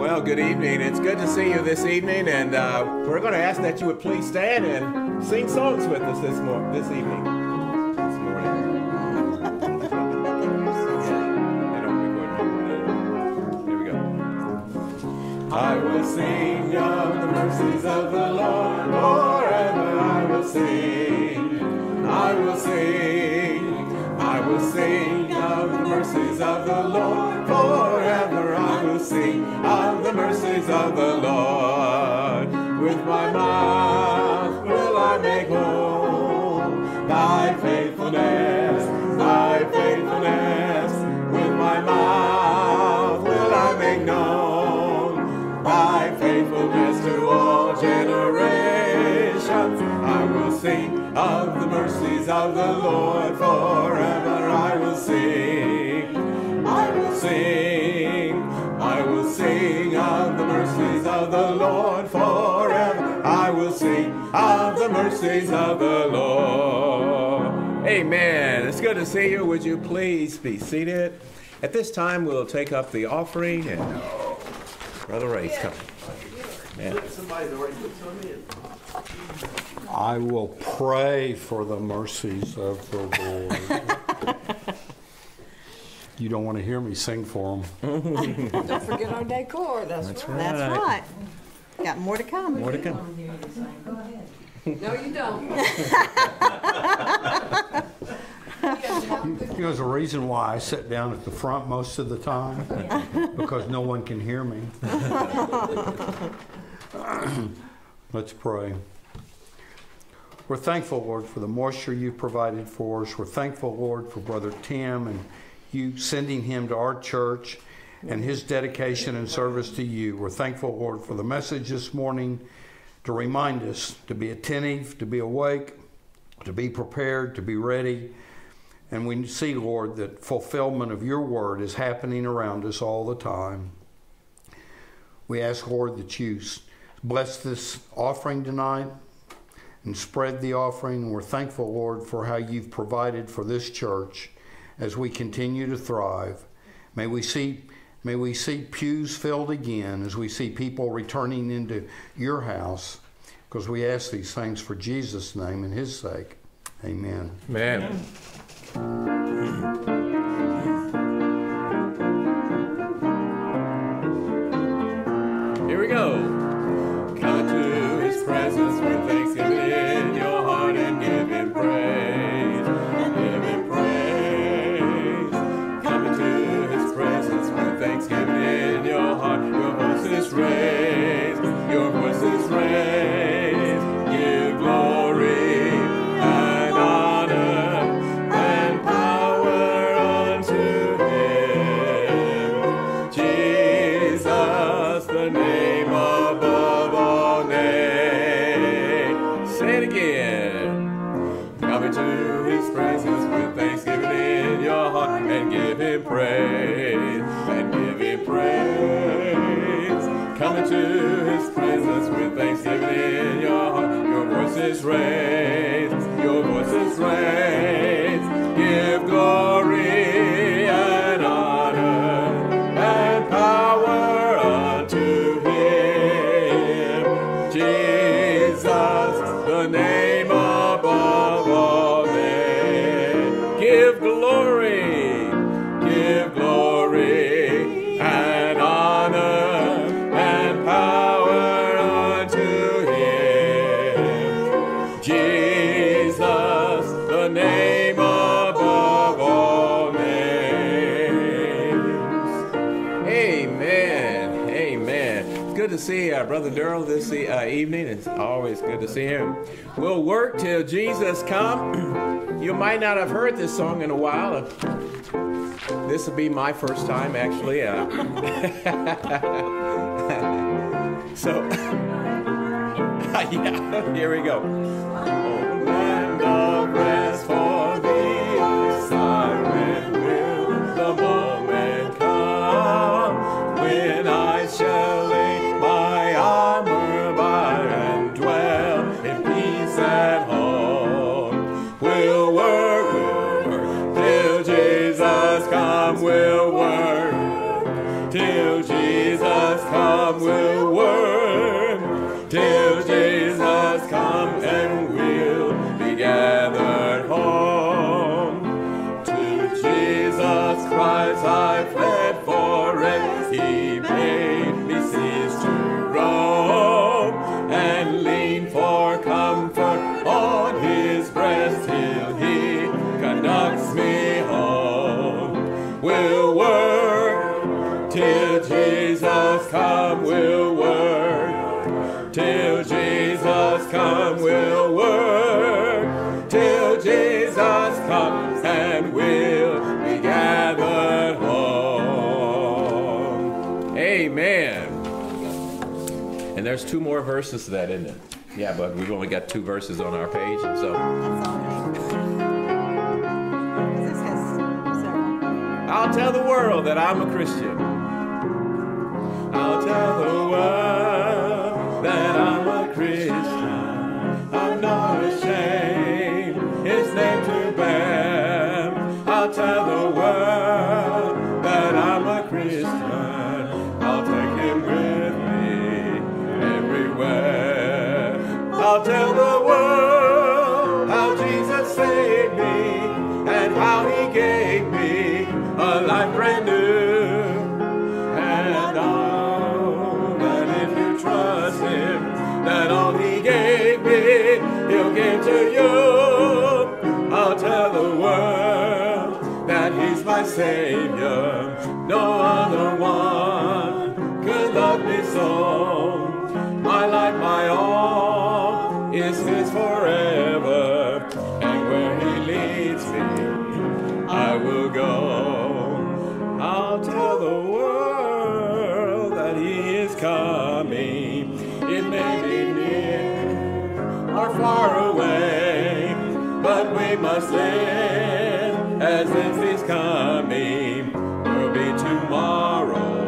Well, good evening. It's good to see you this evening, and uh, we're going to ask that you would please stand and sing songs with us this mor- this evening. This morning. Here we go. I will sing of the mercies of the Lord forever. I will sing. I will sing. I will sing of the mercies of the Lord forever. I will sing of the mercies of the Lord. With my mouth will I make known thy faithfulness, thy faithfulness. With my mouth will I make known thy faithfulness to all generations. I will sing of the mercies of the Lord forever. I will sing. I will sing. Of the Lord forever. I will sing of the mercies of the Lord. Amen. It's good to see you. Would you please be seated? At this time, we'll take up the offering and oh, Brother Ray's coming. Yeah. I will pray for the mercies of the Lord. you don't want to hear me sing for them. Don't forget our decor, that's That's right. right. That's right. Got more to come. More to come. No, you don't. You know, there's a reason why I sit down at the front most of the time because no one can hear me. Let's pray. We're thankful, Lord, for the moisture you've provided for us. We're thankful, Lord, for Brother Tim and you sending him to our church and his dedication and service to you. We're thankful, Lord, for the message this morning to remind us to be attentive, to be awake, to be prepared, to be ready. And we see, Lord, that fulfillment of your word is happening around us all the time. We ask, Lord, that you bless this offering tonight and spread the offering. We're thankful, Lord, for how you've provided for this church as we continue to thrive. May we see may we see pews filled again as we see people returning into your house because we ask these things for Jesus' name and his sake. Amen. Amen. Here voice Brother Durrell this e- uh, evening. It's always good to see him. We'll work till Jesus come. you might not have heard this song in a while. This will be my first time, actually. Uh, so, yeah, here we go. There's two more verses to that, isn't it? Yeah, but we've only got two verses on our page, and so That's all. This has several. I'll tell the world that I'm a Christian. I'll tell the world that I'm a Christian. As if he's coming. Will be tomorrow,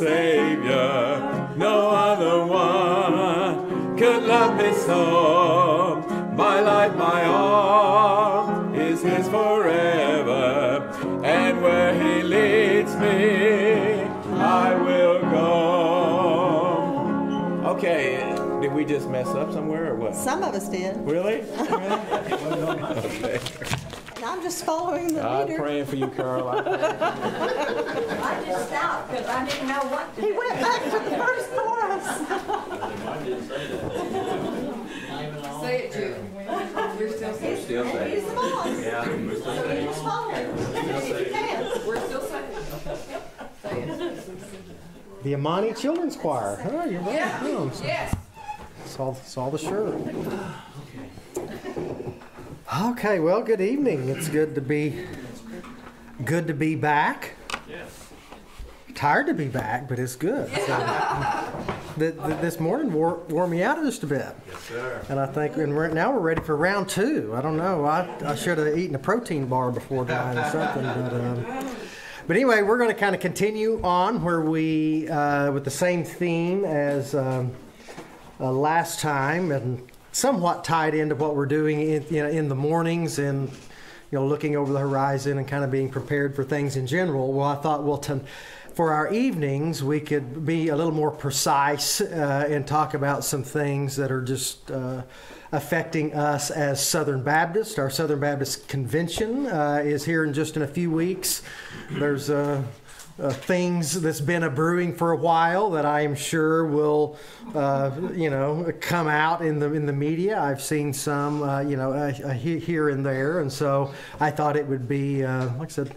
savior. No other one could love me so. My life, my all is his forever. And where he leads me, I will go. Okay, did we just mess up somewhere or what? Some of us did. Really? okay. And I'm just following the I'm leader. praying for you, Carol. I- I just stopped because I didn't know what to do. He do. went back to the first chorus. Say it, Jude. We're still saying. Still He's saying. the boss. Yeah, we're still So you saying. just follow him. If you can. We're still saying. Say it. The Amani Children's Choir. Oh, you're Yeah. welcome. Yes. Saw, saw the shirt. Okay, well, good evening. It's good to be good to be back. Yes. Tired to be back, but it's good. So, th- th- this morning wore, wore me out just a bit. Yes, sir. And I think and we're, now we're ready for round two. I don't know. I, I should have eaten a protein bar before dying or something. But, um, but anyway, we're going to kind of continue on where we, uh, with the same theme as um, uh, last time and somewhat tied into what we're doing in, you know, in the mornings and you know looking over the horizon and kind of being prepared for things in general. Well, I thought, well, to, for our evenings, we could be a little more precise uh, and talk about some things that are just uh, affecting us as Southern Baptists. Our Southern Baptist Convention uh, is here in just in a few weeks. There's uh, uh, things that's been a brewing for a while that I am sure will, uh, you know, come out in the in the media. I've seen some, uh, you know, uh, uh, here and there, and so I thought it would be, like I said,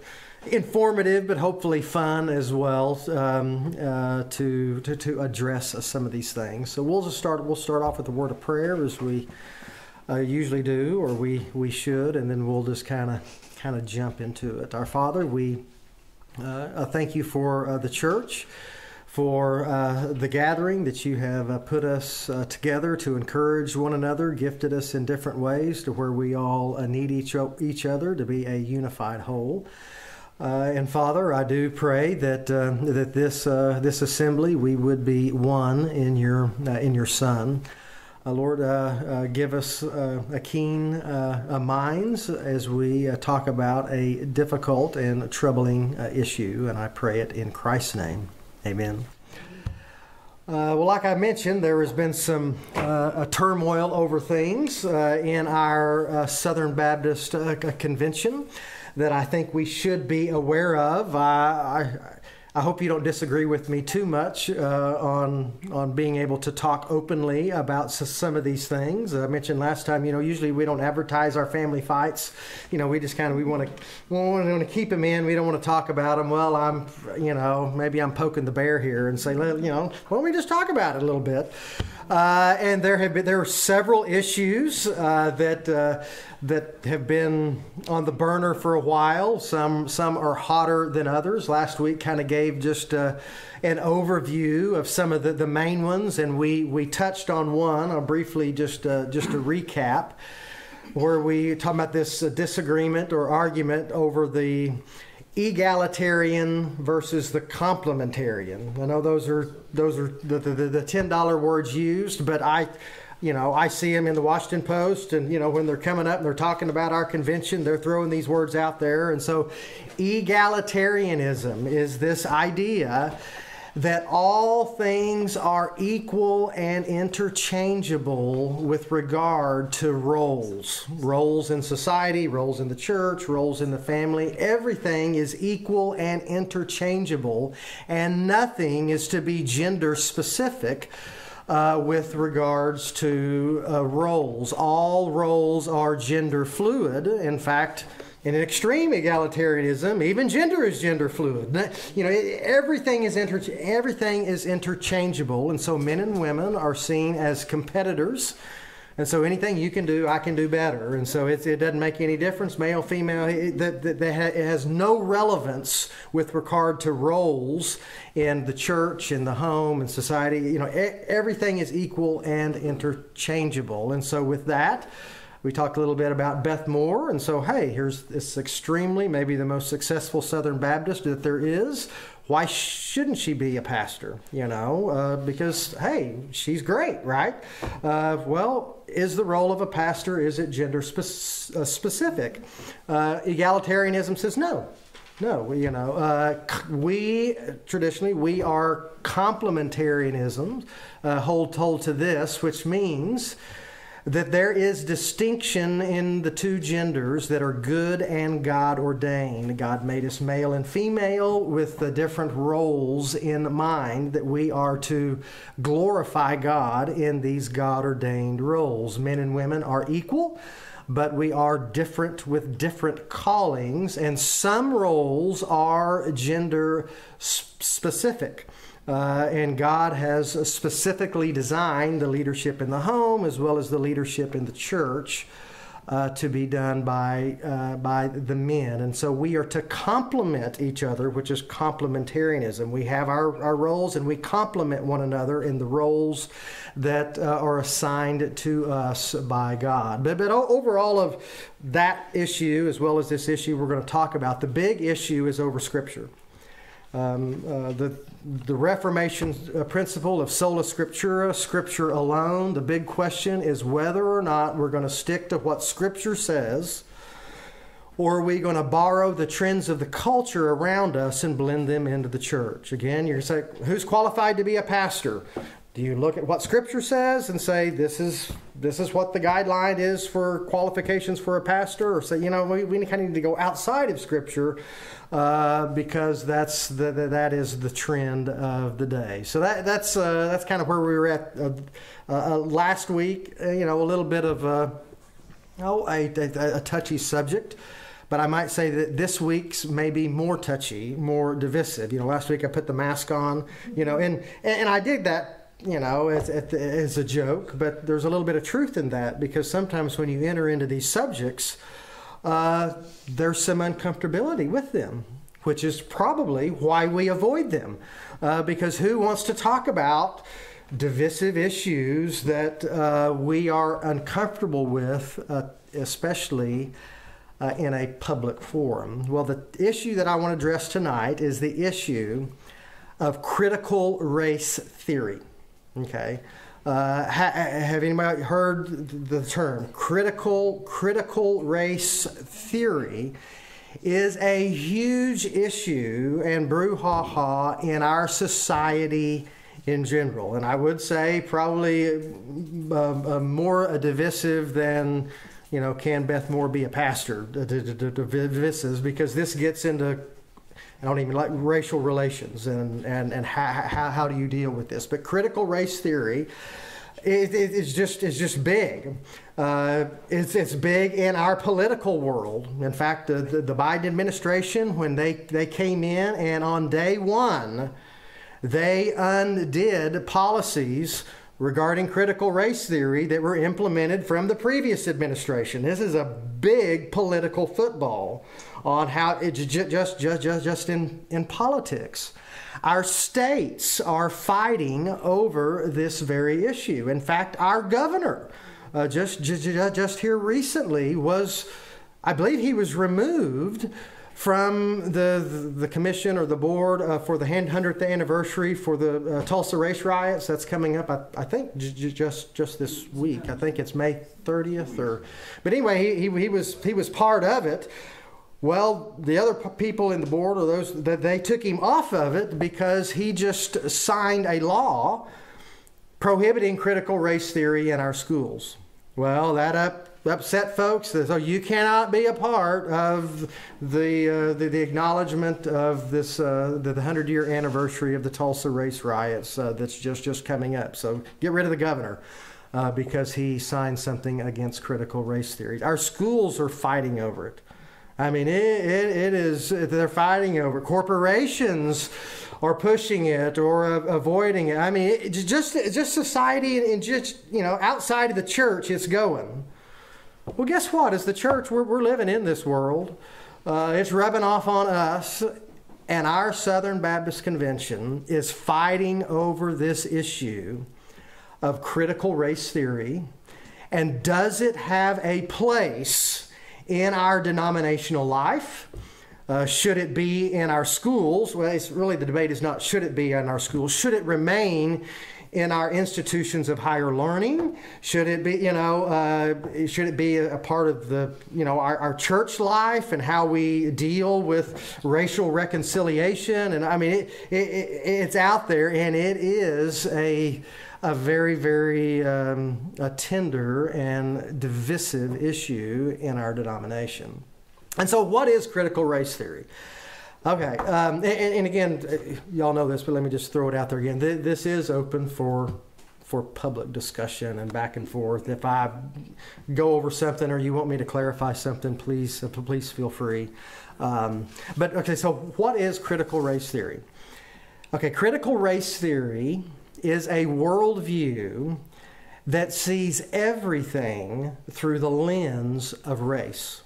informative, but hopefully fun as well um, uh, to, to to address some of these things. So we'll just start. We'll start off with a word of prayer as we uh, usually do, or we we should, and then we'll just kind of kind of jump into it. Our Father, we. Uh, uh, thank you for uh, the church, for uh, the gathering that you have uh, put us uh, together to encourage one another, gifted us in different ways to where we all uh, need each, each other to be a unified whole. Uh, and Father, I do pray that uh, that this this assembly we would be one in your in your Son. Uh, Lord, uh, uh, give us a keen minds as we talk about a difficult and troubling issue, and I pray it in Christ's name. Amen. Uh, well, like I mentioned, there has been some uh, turmoil over things uh, in our Southern Baptist convention that I think we should be aware of. I, I hope you don't disagree with me too much uh, on on being able to talk openly about some of these things. I mentioned last time, you know, usually we don't advertise our family fights. You know, we just kind of we want to we want to keep them in. We don't want to talk about them. Well, I'm, you know, maybe I'm poking the bear here and say, you know, why don't we just talk about it a little bit? Uh, and there have been there are several issues uh, that uh, that have been on the burner for a while. Some some are hotter than others. Last week kind of gave just uh, an overview of some of the, the main ones, and we we touched on one. I'll briefly just uh, just a recap where we talk about this disagreement or argument over the egalitarian versus the complementarian. I know those are those are the, the, the ten dollar words used, but I you know, I see them in the Washington Post, and you know, when they're coming up and they're talking about our convention, they're throwing these words out there. And so, egalitarianism is this idea that all things are equal and interchangeable with regard to roles roles in society, roles in the church, roles in the family. Everything is equal and interchangeable, and nothing is to be gender specific uh, with regards to uh, roles. All roles are gender fluid. In fact, in extreme egalitarianism, even gender is gender fluid. You know, everything is everything is interchangeable, and so men and women are seen as competitors and so anything you can do, I can do better. And so it, it doesn't make any difference, male, female. It, that, it has no relevance with regard to roles in the church, in the home, in society. You know, everything is equal and interchangeable. And so with that, we talked a little bit about Beth Moore. And so, hey, here's this extremely, maybe the most successful Southern Baptist that there is why shouldn't she be a pastor? You know, uh, because hey, she's great, right? Uh, well, is the role of a pastor is it gender spe- uh, specific? Uh, egalitarianism says no. No, you know, uh, we traditionally we are complementarianism, uh, hold told to this, which means that there is distinction in the two genders that are good and God ordained. God made us male and female with the different roles in mind that we are to glorify God in these God ordained roles. Men and women are equal. But we are different with different callings, and some roles are gender specific. Uh, and God has specifically designed the leadership in the home as well as the leadership in the church uh, to be done by, uh, by the men. And so we are to complement each other, which is complementarianism. We have our, our roles and we complement one another in the roles that uh, are assigned to us by God. But, but overall, of that issue, as well as this issue we're going to talk about, the big issue is over Scripture. Um, uh, the, the Reformation uh, principle of sola scriptura, Scripture alone. The big question is whether or not we're going to stick to what Scripture says, or are we going to borrow the trends of the culture around us and blend them into the church? Again, you're going to say, who's qualified to be a pastor? Do you look at what Scripture says and say this is this is what the guideline is for qualifications for a pastor, or say you know we, we kind of need to go outside of Scripture uh, because that's the, the, that is the trend of the day. So that that's uh, that's kind of where we were at uh, uh last week. Uh, you know, a little bit of a, oh a, a, a touchy subject. But I might say that this week's may be more touchy, more divisive. You know, last week I put the mask on, you know, and, and I did that you know, as, as a joke, but there's a little bit of truth in that because sometimes when you enter into these subjects, uh, there's some uncomfortability with them. which is probably why we avoid them. Uh, because who wants to talk about divisive issues that uh, we are uncomfortable with, uh, especially uh, in a public forum? Well, the issue that I want to address tonight is the issue of critical race theory. Okay. Uh, ha- have anybody heard the term critical critical race theory? Is a huge issue and brouhaha in our society in general, and I would say probably uh, uh, more a divisive than you know. Can Beth Moore be a pastor? Divisive because this gets into I don't even like racial relations and, and, and how, how, how do you deal with this. But critical race theory it's, just, it's just big. Uh, it's, it's big in our political world. In fact, the, the, the Biden administration, when they, they came in and on day one, they undid policies regarding critical race theory that were implemented from the previous administration. This is a big political football on how it's just just just just in in politics. Our states are fighting over this very issue. In fact, our governor uh, just, just just here recently was, I believe, he was removed from the, the commission or the board uh, for the 100th anniversary for the uh, Tulsa race riots. That's coming up, I, I think, just just this week. I think it's May 30th. Or, but anyway, he, he, he was he was part of it. Well, the other people in the board or those that they took him off of it because he just signed a law prohibiting critical race theory in our schools. Well, that up, upset folks. So you cannot be a part of the uh, the, the, acknowledgement of this uh, the, the hundred year anniversary of the Tulsa race riots uh, that's just just coming up. So get rid of the governor. Uh, because he signed something against critical race theory. Our schools are fighting over it. I mean, it, it, it is, they're fighting over. Corporations are pushing it or uh, avoiding it. I mean, it, just, just society and just, you know, outside of the church, it's going. Well, guess what? As the church, we're, we're living in this world. Uh, it's rubbing off on us. And our Southern Baptist Convention is fighting over this issue of critical race theory. And does it have a place in our denominational life? Uh, should it be in our schools? Well, it's really the debate is not should it be in our schools. Should it remain in our institutions of higher learning? Should it be, you know, uh, should it be a, part of the, you know, our, our, church life and how we deal with racial reconciliation? And I mean, it, it, it's out there, and it is a a very, very um, a tender and divisive issue in our denomination. And so, what is critical race theory? Okay, um, and, and, again, y'all know this, but let me just throw it out there again. This is open for for public discussion and back and forth. If I go over something or you want me to clarify something, please uh, please feel free. Um, but okay, so what is critical race theory? Okay, critical race theory is a worldview that sees everything through the lens of race.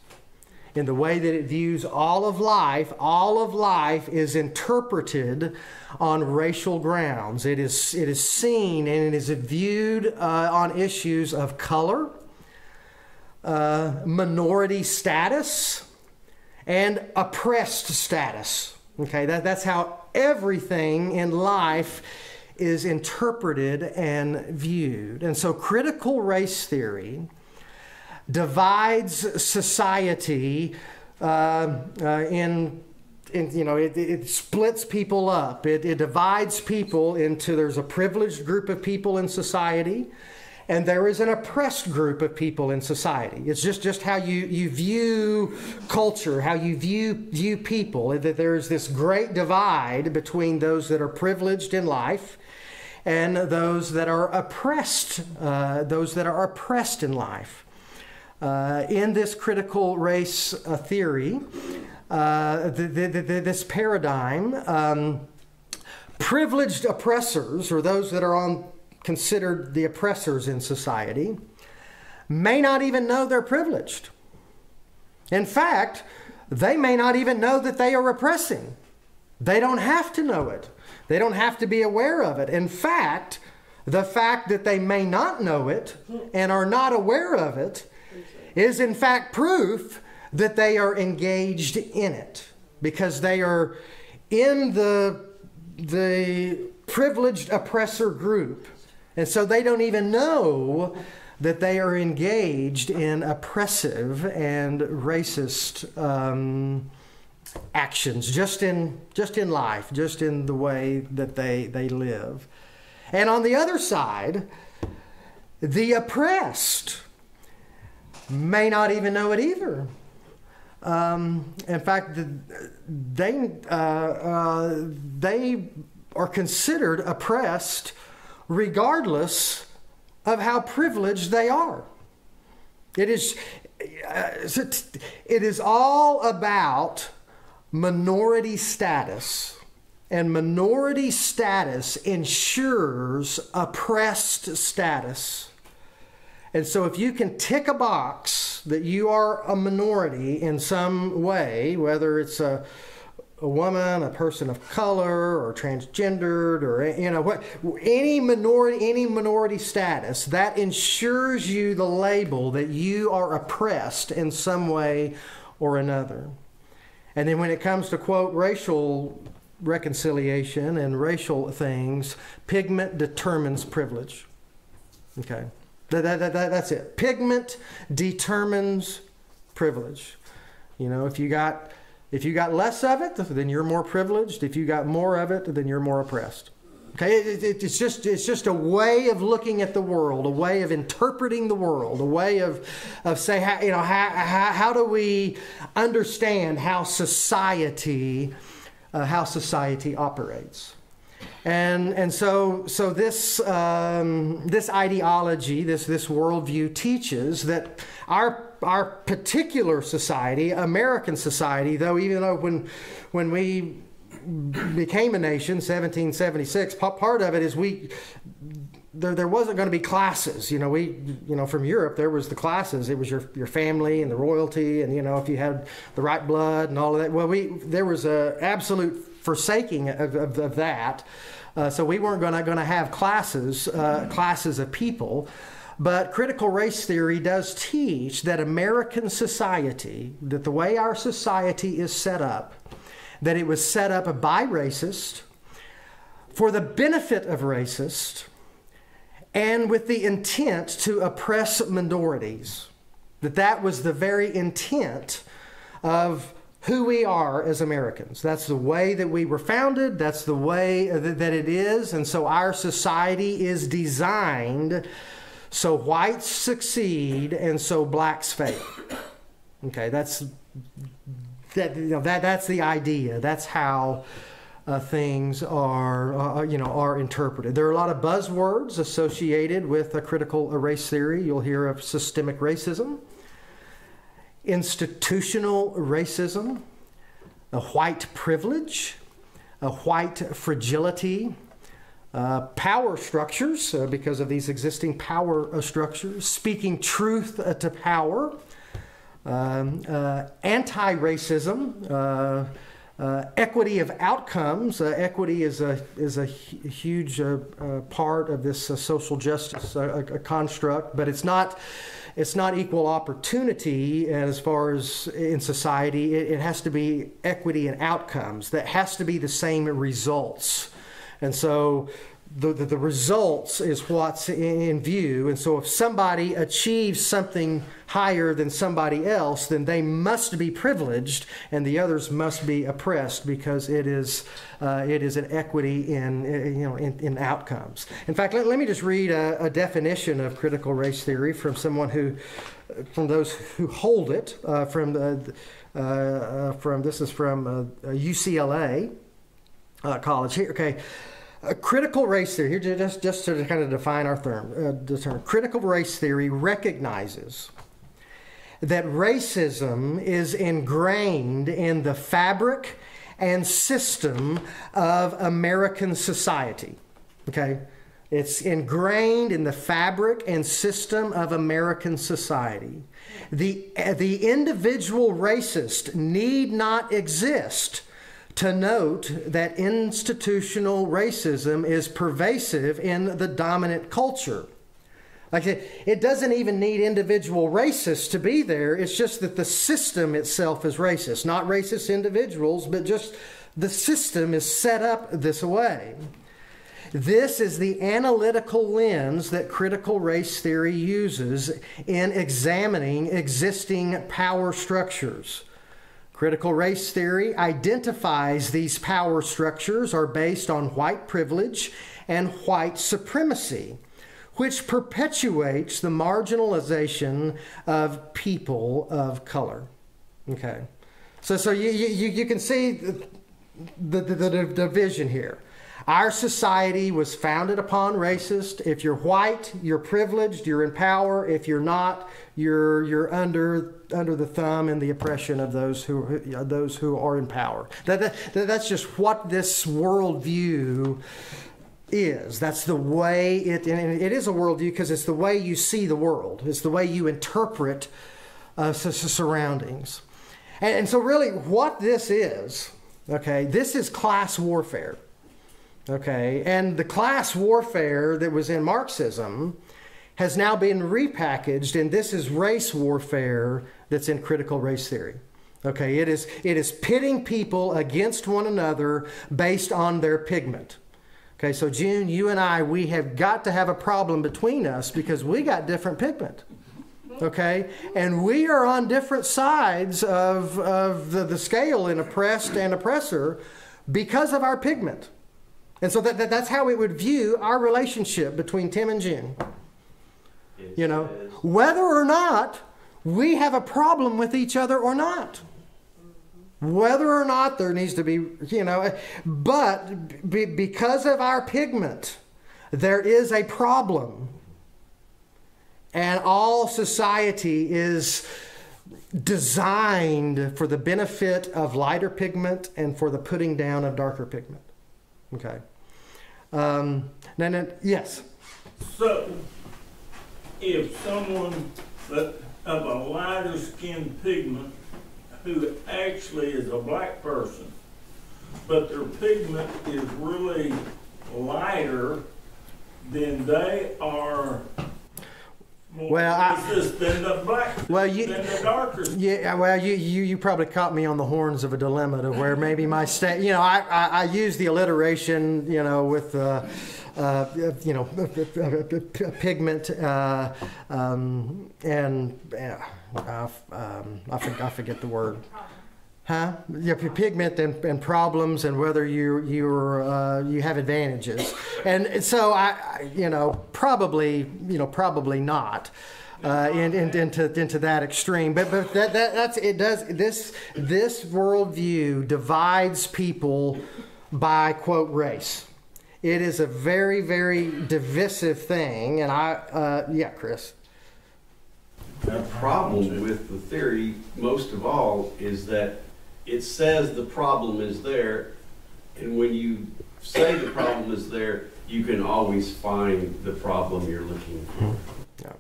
In the way that it views all of life, all of life is interpreted on racial grounds. It is, it is seen and it is viewed uh, on issues of color, uh, minority status, and oppressed status. Okay, that, that's how everything in life is interpreted and viewed. And so critical race theory divides society uh, uh, in you know, it, it, splits people up. It, it divides people into there's a privileged group of people in society, and there is an oppressed group of people in society. It's just, just how you, you view culture, how you view, view people, that there's this great divide between those that are privileged in life and those that are oppressed, uh, those that are oppressed in life. Uh, in this critical race uh, theory, uh, the, the, the, this paradigm, um, privileged oppressors, or those that are on, considered the oppressors in society, may not even know they're privileged. In fact, they may not even know that they are oppressing. They don't have to know it, they don't have to be aware of it. In fact, the fact that they may not know it and are not aware of it is, in fact, proof that they are engaged in it because they are in the, the privileged oppressor group. And so they don't even know that they are engaged in oppressive and racist um, actions just in, just in life, just in the way that they, they live. And on the other side, the oppressed may not even know it either. Um, in fact, they, uh, uh, they are considered oppressed regardless of how privileged they are. It is, uh, it is all about minority status. And minority status ensures oppressed status. And so, if you can tick a box that you are a minority in some way, whether it's a, a woman, a person of color, or transgendered, or you know what, any minority, any minority status, that ensures you the label that you are oppressed in some way or another. And then when it comes to quote racial reconciliation and racial things, pigment determines privilege. Okay. That, that, that, that's it. Pigment determines privilege. You know, if you got if you got less of it, then you're more privileged. If you got more of it, then you're more oppressed. Okay, it, it, it's just it's just a way of looking at the world, a way of interpreting the world, a way of of say how, you know how, how, how do we understand how society uh, how society operates. And, and so, so this, um, this ideology, this, this worldview teaches that our, our particular society, American society, though even though when, when we became a nation, 1776, part of it is we, there, there wasn't going to be classes. You know, we, you know, from Europe, there was the classes. It was your, your family and the royalty, and you know, if you had the right blood and all of that. Well, we there was a absolute forsaking of, of, of that. Uh, so we weren't going to have classes, uh, classes of people. But critical race theory does teach that American society, that the way our society is set up, that it was set up by racists for the benefit of racists and with the intent to oppress minorities. That that was the very intent of who we are as Americans. That's the way that we were founded, that's the way that it is, and so our society is designed so whites succeed and so blacks fail. Okay, that's that you know that that's the idea. That's how uh, things are uh, you know are interpreted. There are a lot of buzzwords associated with a critical race theory. You'll hear of systemic racism institutional racism, a white privilege, a white fragility, uh, power structures, uh, because of these existing power uh, structures, speaking truth uh, to power, um, uh, anti racism. Uh, uh, equity of outcomes. Uh, equity is a is a huge uh, part of this social justice construct, but it's not it's not equal opportunity as far as in society. It, it has to be equity and outcomes. That has to be the same results. And so the, the, the, results is what's in view. And so if somebody achieves something higher than somebody else, then they must be privileged and the others must be oppressed because it is, uh, it is an equity in, you know, in, in outcomes. In fact, let, let me just read a, a, definition of critical race theory from someone who, from those who hold it, uh, from, the, uh, uh from, this is from UCLA uh, College. Here, okay. A critical race theory, here just, just to kind of define our term, uh, the term, critical race theory recognizes that racism is ingrained in the fabric and system of American society. Okay? It's ingrained in the fabric and system of American society. The, the individual racist need not exist to note that institutional racism is pervasive in the dominant culture. Like it, doesn't even need individual racists to be there. It's just that the system itself is racist. Not racist individuals, but just the system is set up this way. This is the analytical lens that critical race theory uses in examining existing power structures. Critical race theory identifies these power structures are based on white privilege and white supremacy, which perpetuates the marginalization of people of color. Okay. So, so you, you, you can see the, the, the, the division here. Our society was founded upon racist. If you're white, you're privileged, you're in power. If you're not, you're you're under under the thumb and the oppression of those who those who are in power. That, that that's just what this worldview is. That's the way it and it is a worldview because it's the way you see the world. It's the way you interpret uh, surroundings. And, and so, really, what this is, okay, this is class warfare. Okay, and the class warfare that was in Marxism has now been repackaged, and this is race warfare that's in critical race theory. Okay, it is, it is pitting people against one another based on their pigment. Okay, so June, you and I, we have got to have a problem between us because we got different pigment. Okay, and we are on different sides of, of the, the scale in oppressed and oppressor because of our pigment. And so that, that, that's how we would view our relationship between Tim and June. You know, whether or not we have a problem with each other or not. Whether or not there needs to be, you know, but be, because of our pigment, there is a problem. And all society is designed for the benefit of lighter pigment and for the putting down of darker pigment. Okay. Um, yes. So, if someone of a lighter skinned pigment who actually is a black person, but their pigment is really lighter, then they are well, I, than the black, well, you, than the darker. Yeah, well, you, you you probably caught me on the horns of a dilemma to where maybe my state, you know, I, I, I use the alliteration, you know, with. Uh, uh, you know, pigment, uh, um, and uh, um, I, forget, I forget the word. Huh? Yeah, pigment and, and problems, and whether you you're uh, you have advantages, and so I, you know, probably you know probably not. Uh, in, in, into into that extreme, but but that, that that's it does this this worldview divides people by quote race. It is a very very divisive thing, and I uh, yeah, Chris. The problem with the theory, most of all, is that it says the problem is there, and when you say the problem is there, you can always find the problem you're looking for. Hmm. Yeah.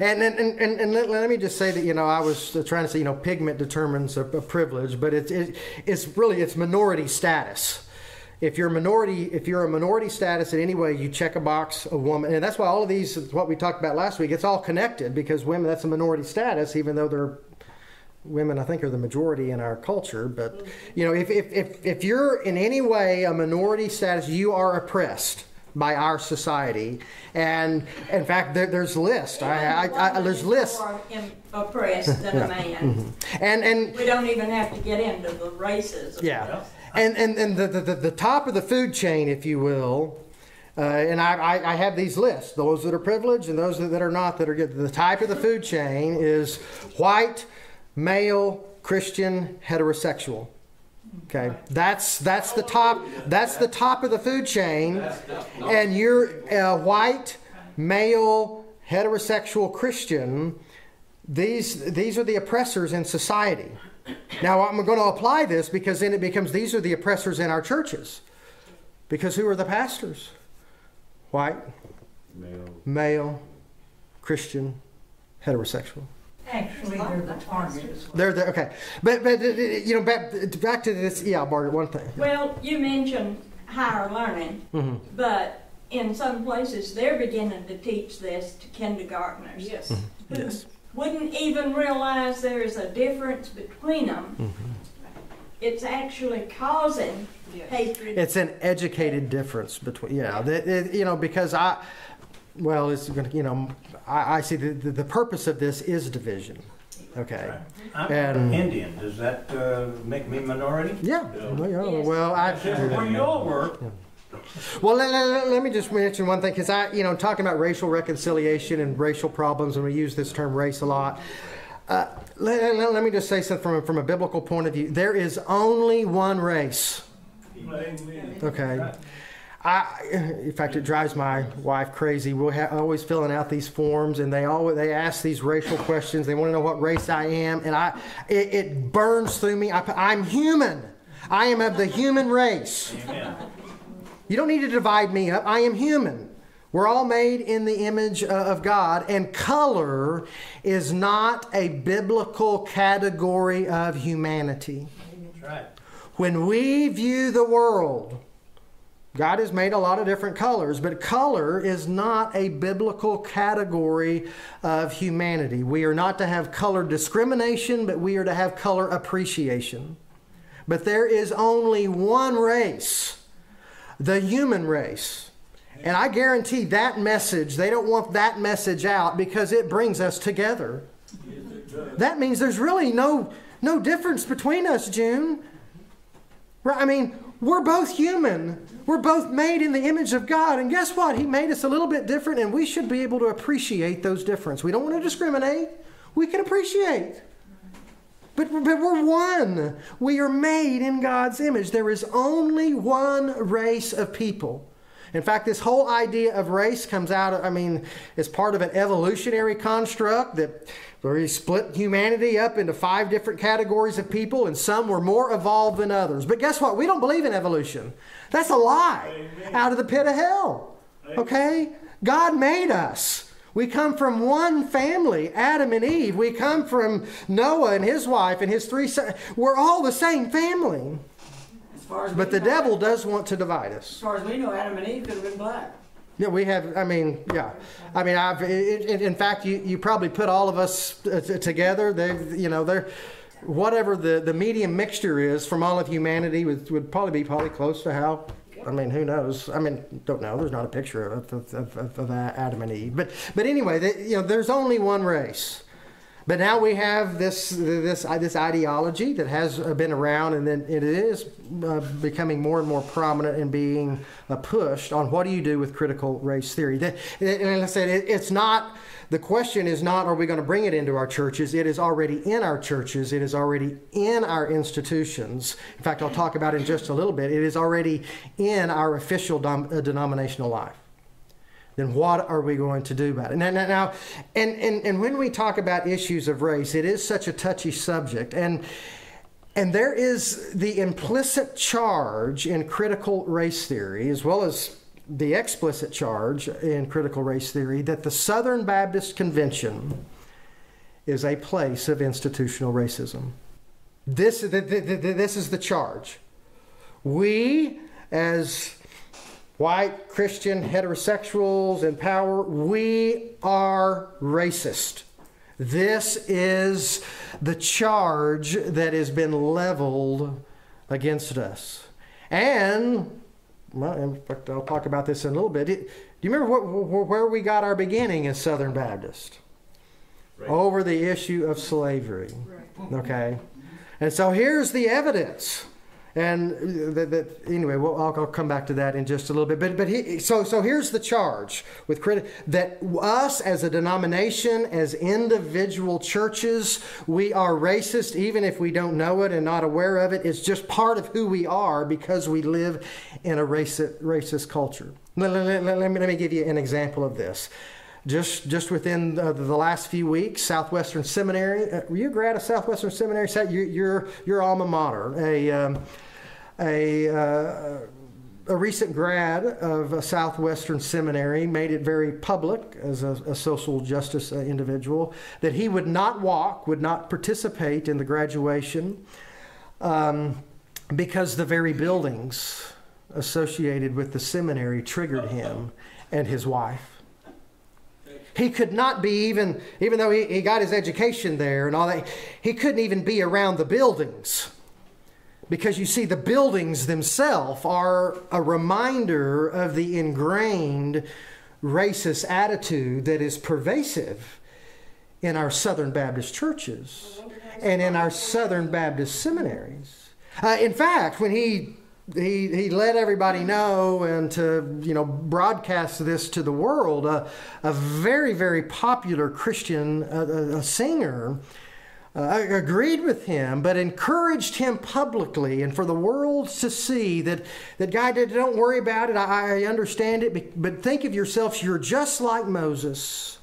And, and, and, and, let, me just say that, you know, I was trying to say, you know, pigment determines a, a privilege, but it's, it, it's really, it's minority status. If you're minority, if you're a minority status in any way, you check a box, a woman, and that's why all of these, what we talked about last week, it's all connected because women, that's a minority status, even though they're women I think are the majority in our culture, but you know, if, if, if, if you're in any way a minority status, you are oppressed by our society. And in fact, there, there's lists. I, I, I, there's lists. More oppressed than a man. Mm-hmm. And, and we don't even have to get into the races. Yeah. And, and, and the, the, the top of the food chain, if you will, uh, and I, I, I, have these lists those that are privileged and those that are not that are good. The type of the food chain is white, male, Christian, heterosexual. Okay, that's that's the top. That's the top of the food chain, and you're a white, male, heterosexual Christian. These these are the oppressors in society. Now I'm going to apply this because then it becomes these are the oppressors in our churches. Because who are the pastors? white, Male. male, Christian, heterosexual. Actually, they're the target. They're there. Okay, but but uh, you know back back to this. Yeah, Margaret. One thing. Well, you mentioned higher learning, hmm but in some places they're beginning to teach this to kindergartners. Yes. who Yes. Wouldn't even realize there is a difference between them. hmm It's actually causing Yes. hatred. It's an educated difference between. Yeah, that it, you know because I. Well, it's going to, you know, I, I see the, the, the purpose of this is division. Okay. I'm And- Indian. Does that uh, make me minority? Yeah. Well, yeah, well, I. That's just where you all were. Well, let, let- let me just mention one thing, because I, you know, talking about racial reconciliation and racial problems, and we use this term race a lot. Uh, let, let- let me just say something from, a- from a biblical point of view. There is only one race. Amen. Okay. I, in fact, it drives my wife crazy. We're ha- always filling out these forms, and they always they ask these racial questions. They want to know what race I am, and I it, it burns through me. I, I'm human. I am of the human race. Amen. You don't need to divide me up. I am human. We're all made in the image uh, of God, and color is not a biblical category of humanity. Right. When we view the world, God has made a lot of different colors, but color is not a biblical category of humanity. We are not to have color discrimination, but we are to have color appreciation. But there is only one race, the human race. And I guarantee that message, they don't want that message out because it brings us together. That means there's really no, no difference between us, June. Right? I mean, we're both human. We're both made in the image of God. And guess what? He made us a little bit different, and we should be able to appreciate those differences. We don't want to discriminate, we can appreciate. But, but we're one. We are made in God's image. There is only one race of people. In fact, this whole idea of race comes out, of, I mean, it's part of an evolutionary construct that where he split humanity up into five different categories of people, and some were more evolved than others. But guess what? We don't believe in evolution. That's a lie Amen. out of the pit of hell. Okay? God made us. We come from one family, Adam and Eve. We come from Noah and his wife and his three sons. We're all the same family. Far as But we the know- devil does want to divide us. As us. far as we know, Adam and Eve could have been black. Yeah, we have. I mean, yeah. I mean, I've. It, it, in fact, you, you probably put all of us uh, t- together. They, you know, they're whatever the, the medium mixture is from all of humanity would, would probably be probably close to how. I mean, who knows? I mean, don't know. There's not a picture of, of, of, of, of Adam and Eve. But but anyway, they, you know, there's only one race. But now we have this this this ideology that has been around, and then it is uh, becoming more and more prominent and being uh, pushed on what do you do with critical race theory. That, and I said it, it's not. The question is not are we going to bring it into our churches? It is already in our churches. It is already in our institutions. In fact, I'll talk about it in just a little bit. It is already in our official dom- uh, denominational life then what are we going to do about it? Now, now, and, and, and when we talk about issues of race, it is such a touchy subject. And, and there is the implicit charge in critical race theory, as well as the explicit charge in critical race theory, that the Southern Baptist Convention is a place of institutional racism. This, th- th- th- this is the charge. We, as white Christian heterosexuals in power, we are racist. This is the charge that has been leveled against us. And, well, in fact, I'll talk about this in a little bit. Do you remember what, where we got our beginning as Southern Baptist? Right. Over the issue of slavery. Okay? And so here's the evidence. And uh, that, that anyway, well, I'll, I'll come back to that in just a little bit. But but he, so so here's the charge with credit that us as a denomination, as individual churches, we are racist, even if we don't know it and not aware of it. It's just part of who we are because we live in a racist racist culture. Let, let, let, let me let me give you an example of this. Just just within the, the last few weeks, Southwestern Seminary. Uh, were you a grad of Southwestern Seminary? Your your, your alma mater, a um, a uh, a recent grad of a Southwestern Seminary made it very public as a, a social justice uh, individual that he would not walk, would not participate in the graduation um, because the very buildings associated with the seminary triggered him and his wife. He could not be even, even though he, he got his education there and all that, he couldn't even be around the buildings. Because you see, the buildings themselves are a reminder of the ingrained racist attitude that is pervasive in our Southern Baptist churches and in our Southern Baptist seminaries. Uh, in fact, when he he, he let everybody know and to you know broadcast this to the world. A very very popular Christian a singer uh, agreed with him, but encouraged him publicly and for the world to see that that guy did don't worry about it. I, I understand it, but think of yourself. You're just like Moses,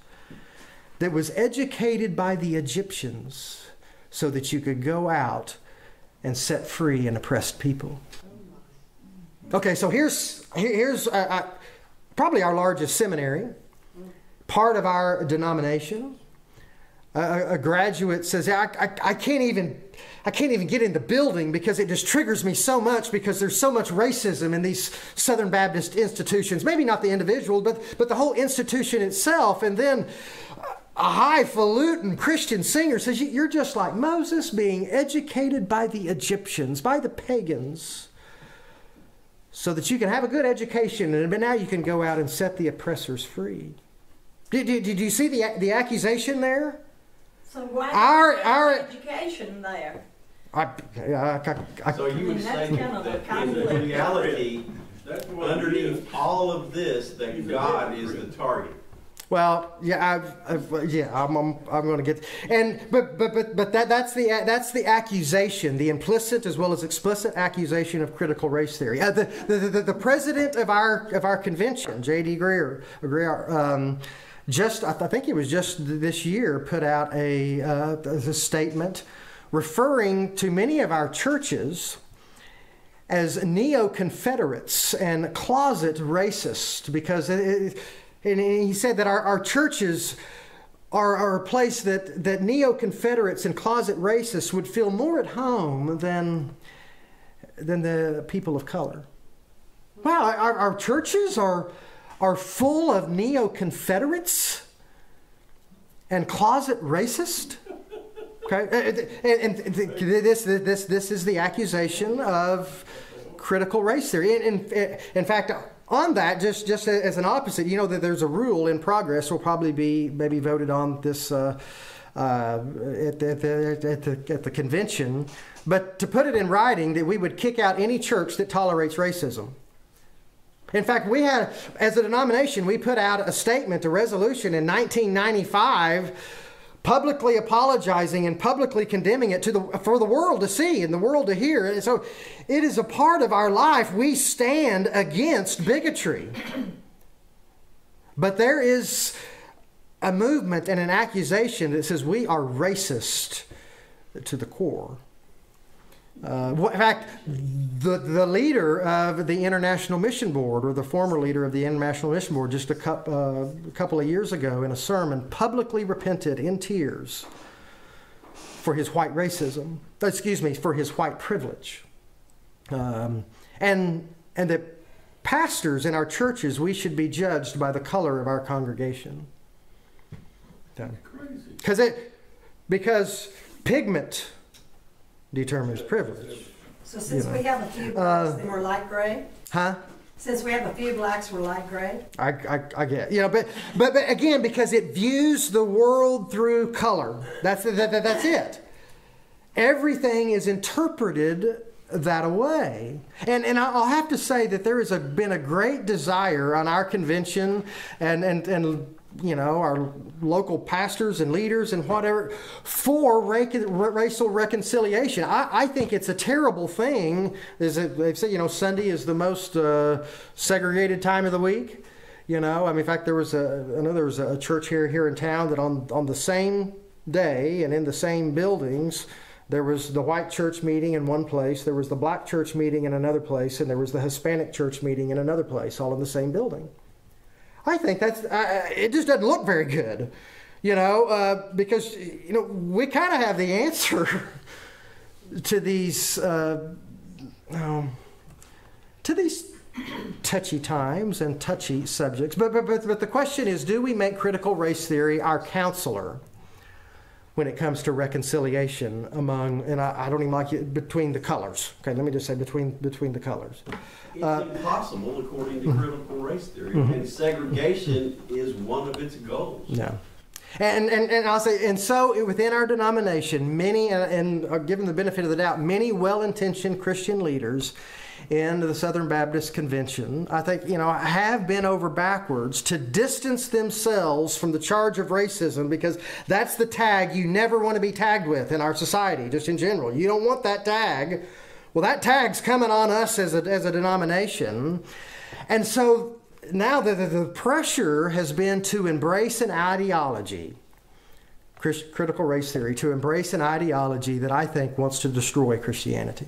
that was educated by the Egyptians, so that you could go out and set free an oppressed people. Okay, so here's here's uh, uh, probably our largest seminary, part of our denomination. Uh, a graduate says, I, I, I, can't even I can't even get in the building because it just triggers me so much because there's so much racism in these Southern Baptist institutions. Maybe not the individual, but but the whole institution itself. And then a highfalutin Christian singer says, You're just like Moses being educated by the Egyptians, by the pagans so that you can have a good education, and but now you can go out and set the oppressors free. Did, did, did you see the, the accusation there? So why our, our education there? I, I, I, so you would say that, that in reality, underneath all of this, that God is the target. Well, yeah, I, I, yeah, I'm, I'm, I'm going to get, and but but but but that that's the that's the accusation, the implicit as well as explicit accusation of critical race theory. Uh, the, the, the, the president of our of our convention, J.D. Greer, Greear um, just I think it was just this year put out a, uh, a statement referring to many of our churches as neo Confederates and closet racist because it, and he said that our, our churches are, are a place that, that neo Confederates and closet racists would feel more at home than, than the people of color. Wow, our, our churches are, are full of neo Confederates and closet racist. Okay, uh, uh, and, and, this, this, this is the accusation of critical race theory. In, in, in fact, on that, just just as an opposite, you know that there's a rule in progress will probably be maybe voted on this uh, uh, at, the, at, the, at, the, at the convention, but to put it in writing that we would kick out any church that tolerates racism. In fact, we had, as a denomination, we put out a statement, a resolution in 1995 publicly apologizing and publicly condemning it to the, for the world to see and the world to hear. And so it is a part of our life. We stand against bigotry. But there is a movement and an accusation that says we are racist to the core. Uh, in fact, the, the leader of the International Mission Board, or the former leader of the International Mission Board, just a, cup, uh, a couple of years ago in a sermon, publicly repented in tears for his white racism, excuse me, for his white privilege. Um, and, and that pastors in our churches, we should be judged by the color of our congregation. Because it, because pigment determines privilege. So since you know. we have a few blacks, uh, then we're light gray? Huh? Since we have a few blacks, we're light gray? I, I, I get, you know, but, but, but again, because it views the world through color. That's, that, that, that's it. Everything is interpreted that way. And, and I'll have to say that there has a, been a great desire on our convention and, and, and you know, our local pastors and leaders and whatever for racial reconciliation. I, I think it's a terrible thing. Is it, they say, you know, Sunday is the most uh, segregated time of the week. You know, I mean, in fact, there was a, I know there was a church here here in town that on on the same day and in the same buildings, There was the white church meeting in one place, there was the black church meeting in another place, and there was the Hispanic church meeting in another place, all in the same building. I think that's, it just doesn't look very good, you know, uh, because, you know, we kind of have the answer to these, uh, um, to these touchy times and touchy subjects. But, but, but, but the question is do we make critical race theory our counselor? When it comes to reconciliation among, and I, I, don't even like it, between the colors. Okay, let me just say between between the colors. It's uh, impossible according to critical race theory, mm-hmm. and segregation is one of its goals. Yeah. And, and, and I'll say, and so within our denomination, many, and, and given the benefit of the doubt, many well intentioned Christian leaders in the Southern Baptist Convention, I think, you know, have been over backwards to distance themselves from the charge of racism because that's the tag you never want to be tagged with in our society, just in general. You don't want that tag. Well, that tag's coming on us as a, as a denomination. And so now the, the, the pressure has been to embrace an ideology critical race theory to embrace an ideology that I think wants to destroy Christianity.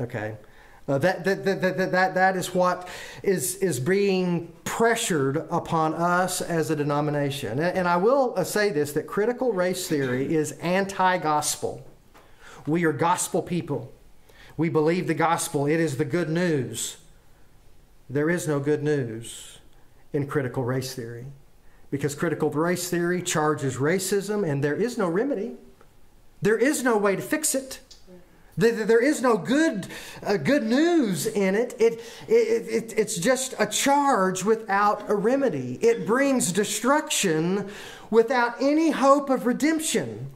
Okay. Uh, that, that, that, that, that, that is what is, is being pressured upon us as a denomination. And, and I will uh, say this that critical race theory is anti gospel. We are gospel people. We believe the gospel, it is the good news. There is no good news in critical race theory because critical race theory charges racism and there is no remedy. There is no way to fix it. There is no good, uh, good news in it. It, it, it. It's just a charge without a remedy. It brings destruction without any hope of redemption.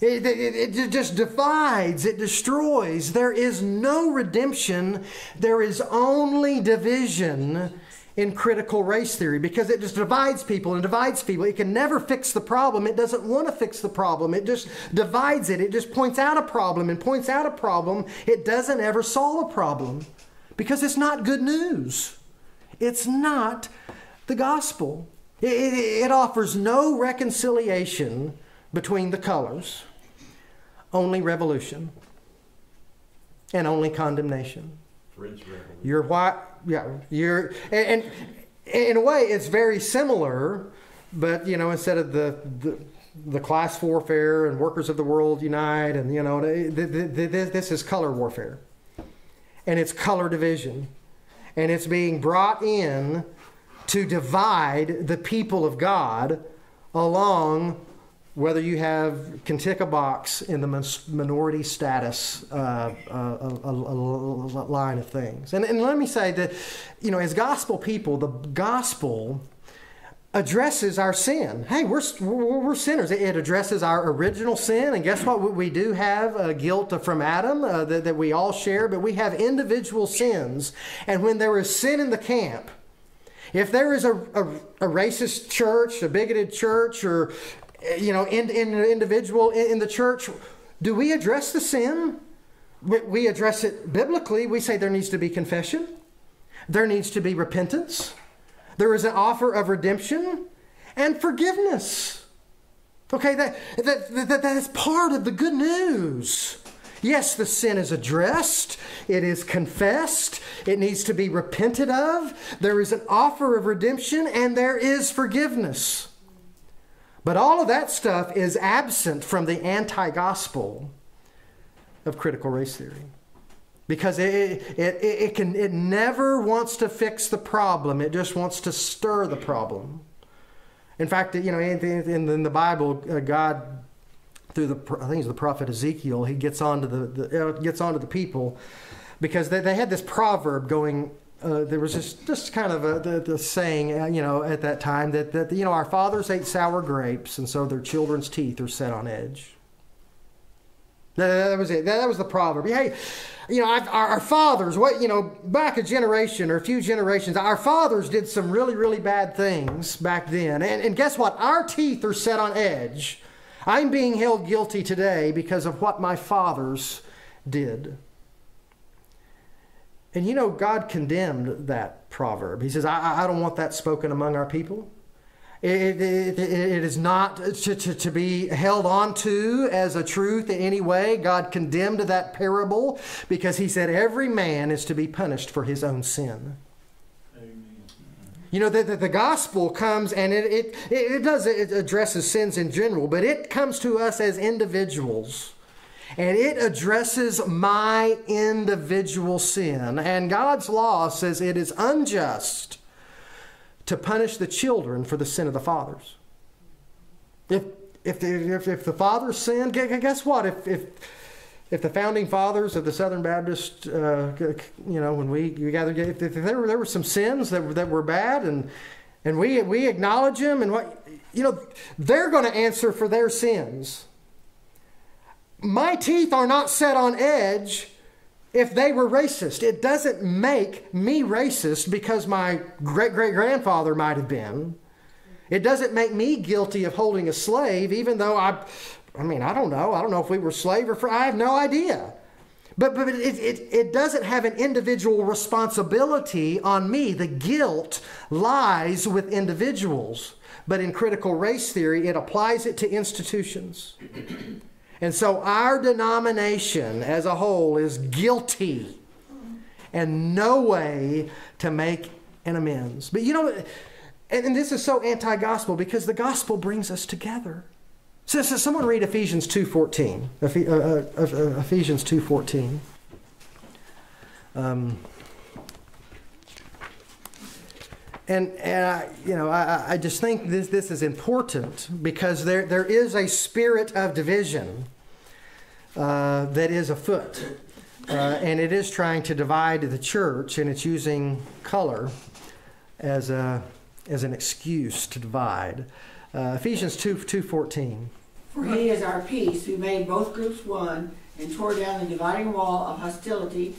It, it, it, just divides, it destroys. There is no redemption, there is only division in critical race theory because it just divides people and divides people. It can never fix the problem. It doesn't want to fix the problem. It just divides it. It just points out a problem and points out a problem. It doesn't ever solve a problem because it's not good news. It's not the gospel. It, it, it offers no reconciliation between the colors, only revolution and only condemnation. French Revolution. You're white yeah, you're and, and, in a way it's very similar, but you know instead of the, the the class warfare and workers of the world unite and you know this is color warfare. And it's color division. And it's being brought in to divide the people of god along whether you have can tick a box in the minority status uh, uh, a, a, a, line of things. And, and let me say that, you know, as gospel people, the gospel addresses our sin. Hey, we're, we're, sinners. It addresses our original sin. And guess what? We do have uh, guilt from Adam uh, that, that we all share, but we have individual sins. And when there is sin in the camp, if there is a, a, a, racist church, a bigoted church, or you know, in, in an individual in, in the church, do we address the sin? We, address it biblically. We say there needs to be confession, there needs to be repentance, there is an offer of redemption and forgiveness. Okay, that, that, that, that is part of the good news. Yes, the sin is addressed, it is confessed, it needs to be repented of, there is an offer of redemption, and there is forgiveness. But all of that stuff is absent from the anti gospel of critical race theory. Because it, it, it, can, it never wants to fix the problem, it just wants to stir the problem. In fact, you know, in, the Bible, uh, God, through the I think it's the prophet Ezekiel, he gets onto the, the uh, gets onto the people because they, they had this proverb going uh, there was just, just kind of a, the, the saying, uh, you know, at that time that, that, you know, our fathers ate sour grapes, and so their children's teeth are set on edge. That, that was it. That, that, was the proverb. Hey, you know, our, our, fathers, what, you know, back a generation or a few generations, our fathers did some really, really bad things back then. And, and guess what? Our teeth are set on edge. I'm being held guilty today because of what my fathers did. And you know, God condemned that proverb. He says, I, I don't want that spoken among our people. It, it, it is not to, to, to be held on to as a truth in any way. God condemned that parable because he said every man is to be punished for his own sin. You know, the, the, the, gospel comes and it, it, it does, it addresses sins in general, but it comes to us as individuals. And it addresses my individual sin. And God's law says it is unjust to punish the children for the sin of the fathers. If, if, the, if, if the fathers sinned, guess what? If, if, if the founding fathers of the Southern Baptist, uh, you know, when we, we gathered, if, there, were, there were some sins that were, that were bad and, and we, we acknowledge them and what, you know, they're going to answer for their sins. My teeth are not set on edge if they were racist. It doesn't make me racist because my great great grandfather might have been. It doesn't make me guilty of holding a slave, even though I, I mean, I don't know. I don't know if we were slave or free. I have no idea. But, but it, it, it doesn't have an individual responsibility on me. The guilt lies with individuals. But in critical race theory, it applies it to institutions. And so our denomination as a whole is guilty and no way to make an amends. But you know, and this is so anti-gospel because the gospel brings us together. So, so someone read Ephesians 2.14. Uh, uh, uh, Ephesians 2.14. Um, and, and I, you know, I, I just think this, this is important because there, there is a spirit of division uh, that is afoot. Uh, and it is trying to divide the church, and it's using color as, a, as an excuse to divide. Uh, Ephesians 2 2.14. For he is our peace, who made both groups one and tore down the dividing wall of hostility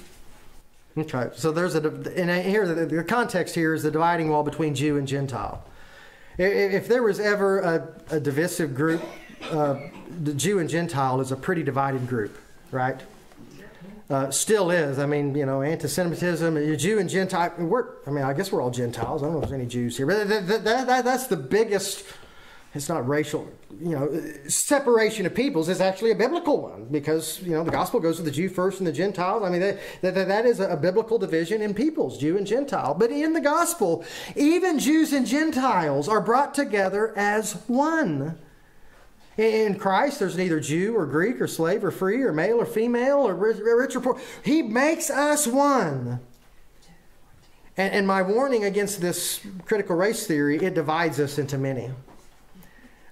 Okay, so there's a, and here the, the context here is the dividing wall between Jew and Gentile. If there was ever a, a divisive group, uh, the Jew and Gentile is a pretty divided group, right? Uh, still is. I mean, you know, anti-Semitism, Jew and Gentile. We're, I mean, I guess we're all Gentiles. I don't know if there's any Jews here, but that, that, that, that's the biggest it's not racial, you know, separation of peoples is actually a biblical one because, you know, the gospel goes to the Jew first and the Gentiles. I mean, that, that, that is a biblical division in peoples, Jew and Gentile. But in the gospel, even Jews and Gentiles are brought together as one. In Christ, there's neither Jew or Greek or slave or free or male or female or rich or poor. He makes us one. And, and my warning against this critical race theory, it divides us into many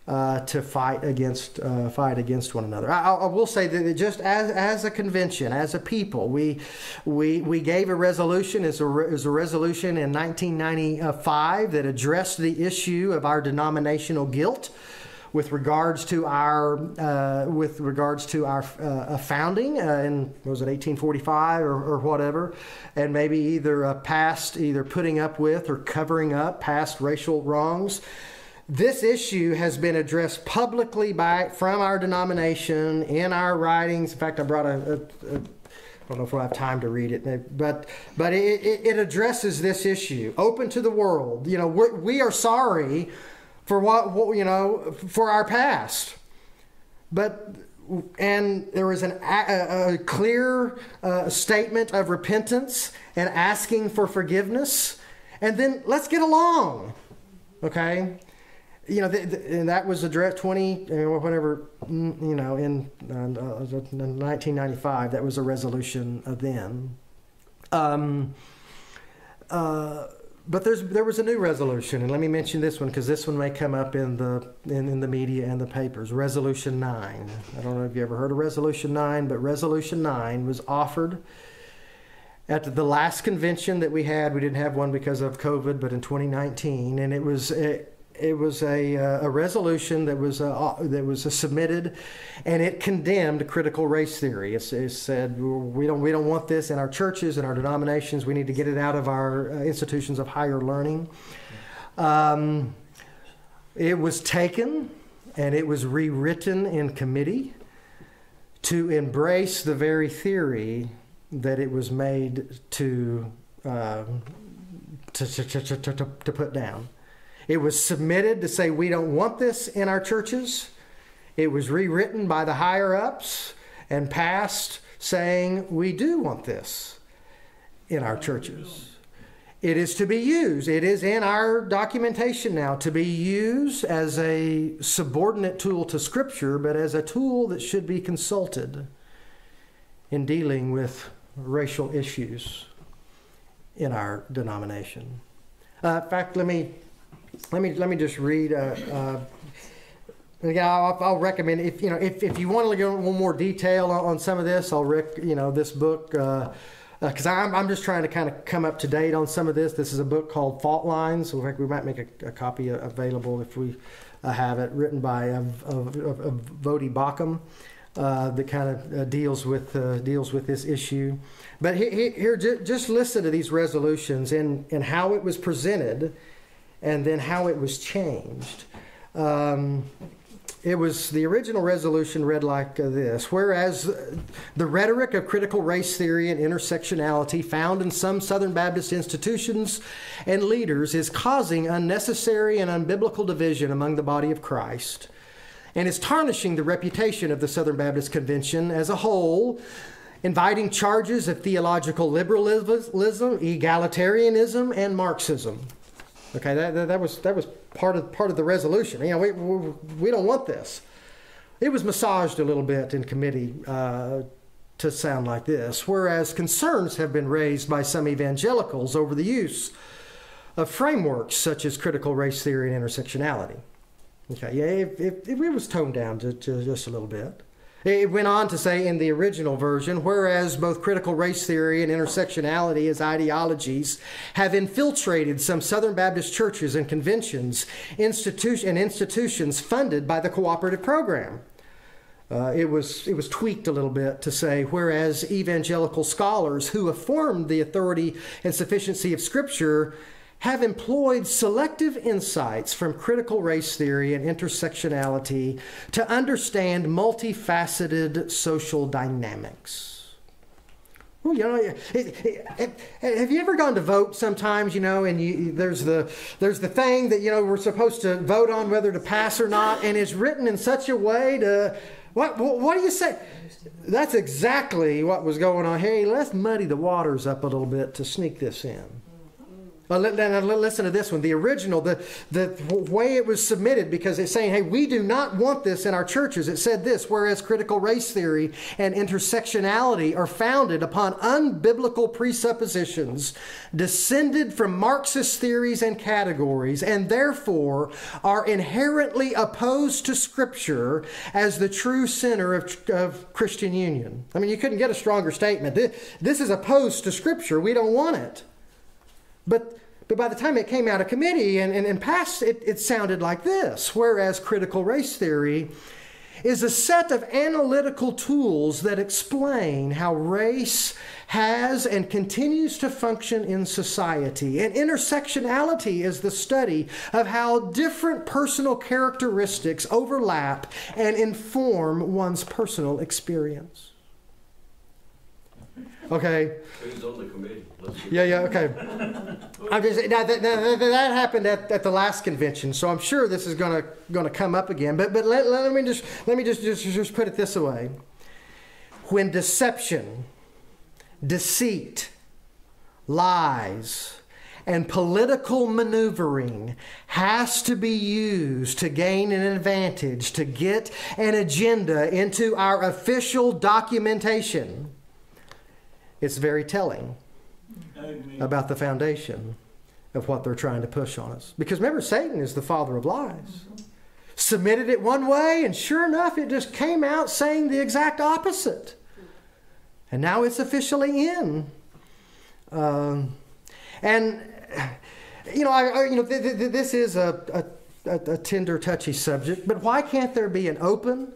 uh, to fight against uh, fight against one another. I, I, will say that just as, as a convention, as a people, we we we gave a resolution as a, a resolution in 1995 that addressed the issue of our denominational guilt with regards to our uh, with regards to our uh, founding uh, in was it 1845 or, or whatever, and maybe either past either putting up with or covering up past racial wrongs. This issue has been addressed publicly by from our denomination in our writings. In fact, I brought a, a, a I don't know if we'll have time to read it, but but it, it, addresses this issue, open to the world. You know, we're, we are sorry for what, what you know for our past, but and there was an, a, a clear uh, statement of repentance and asking for forgiveness, and then let's get along, okay? you know, and that was addressed 20, or whatever, you know, in uh, 1995. That was a resolution then. Um, uh, but there's there was a new resolution, and let me mention this one because this one may come up in the in, in the media and the papers. Resolution nine. I don't know if you ever heard of Resolution nine, but Resolution nine was offered at the last convention that we had. We didn't have one because of COVID, but in 2019, and it was. It, it was a, uh, a resolution that was uh, that was submitted, and it condemned critical race theory. It, it, said we don't we don't want this in our churches and our denominations. We need to get it out of our uh, institutions of higher learning. Um, it was taken and it was rewritten in committee to embrace the very theory that it was made to, uh, to, to, to, to, to put down. It was submitted to say we don't want this in our churches. It was rewritten by the higher ups and passed saying we do want this in our churches. It is to be used. It is in our documentation now to be used as a subordinate tool to Scripture, but as a tool that should be consulted in dealing with racial issues in our denomination. Uh, in fact, let me let me let me just read. Uh, uh, again, I'll, I'll, recommend if you know if, if you want to go into more detail on, on, some of this, I'll rec you know this book because uh, I'm, I'm just trying to kind of come up to date on some of this. This is a book called Fault Lines. In fact, we might make a, a copy available if we uh, have it, written by uh, Voddie Baucham. Uh, that kind of uh, deals with uh, deals with this issue. But here, here, just listen to these resolutions and, and how it was presented, and then how it was changed. Um, it was the original resolution read like this Whereas the rhetoric of critical race theory and intersectionality found in some Southern Baptist institutions and leaders is causing unnecessary and unbiblical division among the body of Christ and is tarnishing the reputation of the Southern Baptist Convention as a whole, inviting charges of theological liberalism, egalitarianism, and Marxism. Okay, that, that, that, was, that was part of, part of the resolution. You know, we, we, we don't want this. It was massaged a little bit in committee uh, to sound like this, whereas concerns have been raised by some evangelicals over the use of frameworks such as critical race theory and intersectionality. Okay, yeah, if, if it was toned down to, to just a little bit. It went on to say in the original version, whereas both critical race theory and intersectionality as ideologies have infiltrated some Southern Baptist churches and conventions institu- and institutions funded by the cooperative program. Uh, it, was, it was tweaked a little bit to say, whereas evangelical scholars who affirmed the authority and sufficiency of Scripture have employed selective insights from critical race theory and intersectionality to understand multifaceted social dynamics. Well, you know, it, it, it, have you ever gone to vote sometimes, you know, and you, there's, the, there's the thing that, you know, we're supposed to vote on whether to pass or not, and it's written in such a way to, what, what, what do you say? That's exactly what was going on. Hey, let's muddy the waters up a little bit to sneak this in. Listen to this one. The original, the, the way it was submitted, because it's saying, hey, we do not want this in our churches. It said this whereas critical race theory and intersectionality are founded upon unbiblical presuppositions descended from Marxist theories and categories, and therefore are inherently opposed to Scripture as the true center of, of Christian union. I mean, you couldn't get a stronger statement. This, this is opposed to Scripture. We don't want it. But but by the time it came out of committee and, and, and passed, it, it sounded like this. Whereas critical race theory is a set of analytical tools that explain how race has and continues to function in society. And intersectionality is the study of how different personal characteristics overlap and inform one's personal experience. Okay. Who's on the committee? Yeah, yeah, okay. I'm just now that, that, that, happened at, at the last convention, so I'm sure this is gonna gonna come up again. But but let, let me just let me just, just just put it this way: when deception, deceit, lies, and political maneuvering has to be used to gain an advantage, to get an agenda into our official documentation it's very telling Amen. about the foundation of what they're trying to push on us. Because remember, Satan is the father of lies. Mm-hmm. Submitted it one way, and sure enough, it just came out saying the exact opposite. And now it's officially in. Um, and you know, I, I you know, th- th- this is a, a, a tender, touchy subject, but why can't there be an open,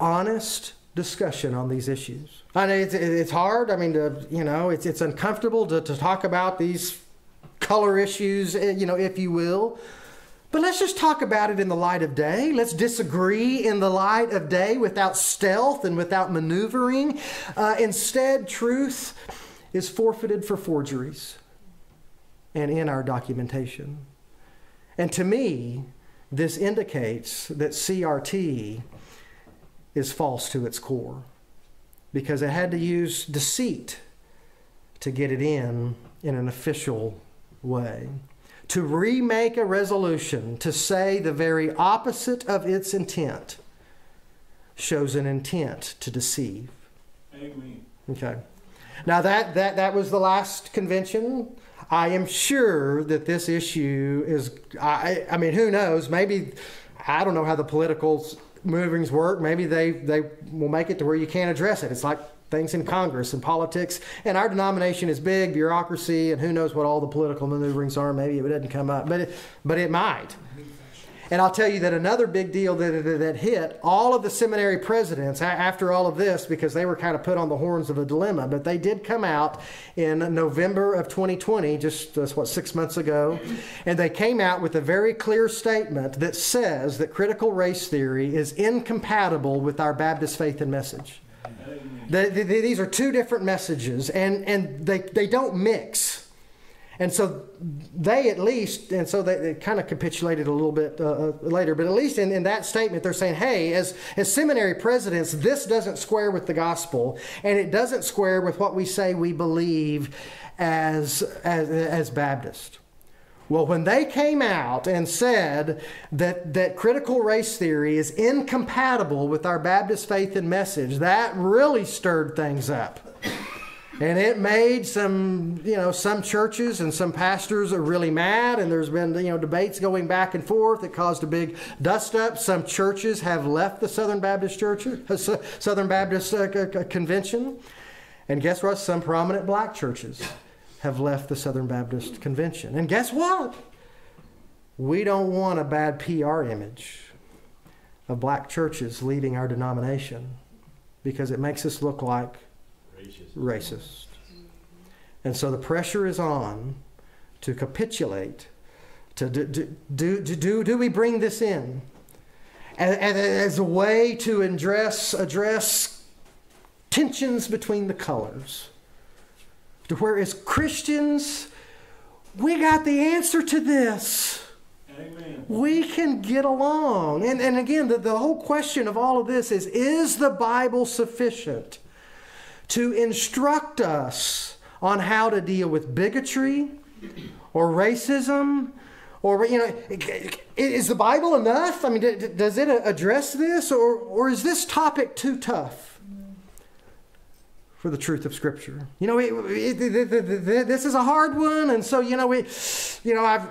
honest discussion on these issues? I mean, it's, it's hard. I mean, to, you know, it's, it's uncomfortable to, to talk about these color issues, eh, you know, if you will. But let's just talk about it in the light of day. Let's disagree in the light of day without stealth and without maneuvering. Uh, instead, truth is forfeited for forgeries and in our documentation. And to me, this indicates that CRT is false to its core because it had to use deceit to get it in in an official way. To remake a resolution to say the very opposite of its intent shows an intent to deceive. Amen. Okay. Now that, that, that was the last convention. I am sure that this issue is, I, I mean, who knows? Maybe, I don't know how the political movings work. Maybe they, they will make it to where you can't address it. It's like things in Congress and politics. And our denomination is big, bureaucracy, and who knows what all the political maneuverings are. Maybe it doesn't come up, but it, but it might. And I'll tell you that another big deal that, that, that hit all of the seminary presidents after all of this, because they were kind of put on the horns of a dilemma, but they did come out in November of 2020, just uh, what, six months ago, and they came out with a very clear statement that says that critical race theory is incompatible with our Baptist faith and message. The- the- these are two different messages, and, and they, they don't mix. And so they at least, and so they, they kind of capitulated a little bit uh, uh, later, but at least in, in that statement, they're saying, hey, as, as seminary presidents, this doesn't square with the gospel, and it doesn't square with what we say we believe as, as, as Baptist. Well, when they came out and said that, that critical race theory is incompatible with our Baptist faith and message, that really stirred things up. And it made some, you know, some churches and some pastors are really mad, and there's been, you know, debates going back and forth that caused a big dust up. Some churches have left the Southern Baptist Church, uh, Southern Baptist uh, Convention, and guess what? Some prominent black churches have left the Southern Baptist Convention. And guess what? We don't want a bad PR image of black churches leaving our denomination because it makes us look like racist. And so the pressure is on to capitulate. To do, do, do, do, do we bring this in as, as a way to address, address tensions between the colors? To where, as Christians, we got the answer to this Amen. we can get along. And, and again, the, the whole question of all of this is is the Bible sufficient to instruct us on how to deal with bigotry or racism? Or, you know, is the Bible enough? I mean, does it address this? Or, or is this topic too tough? for the truth of Scripture. You know, it, it, it, this is a hard one, and so you know, we, you know, I've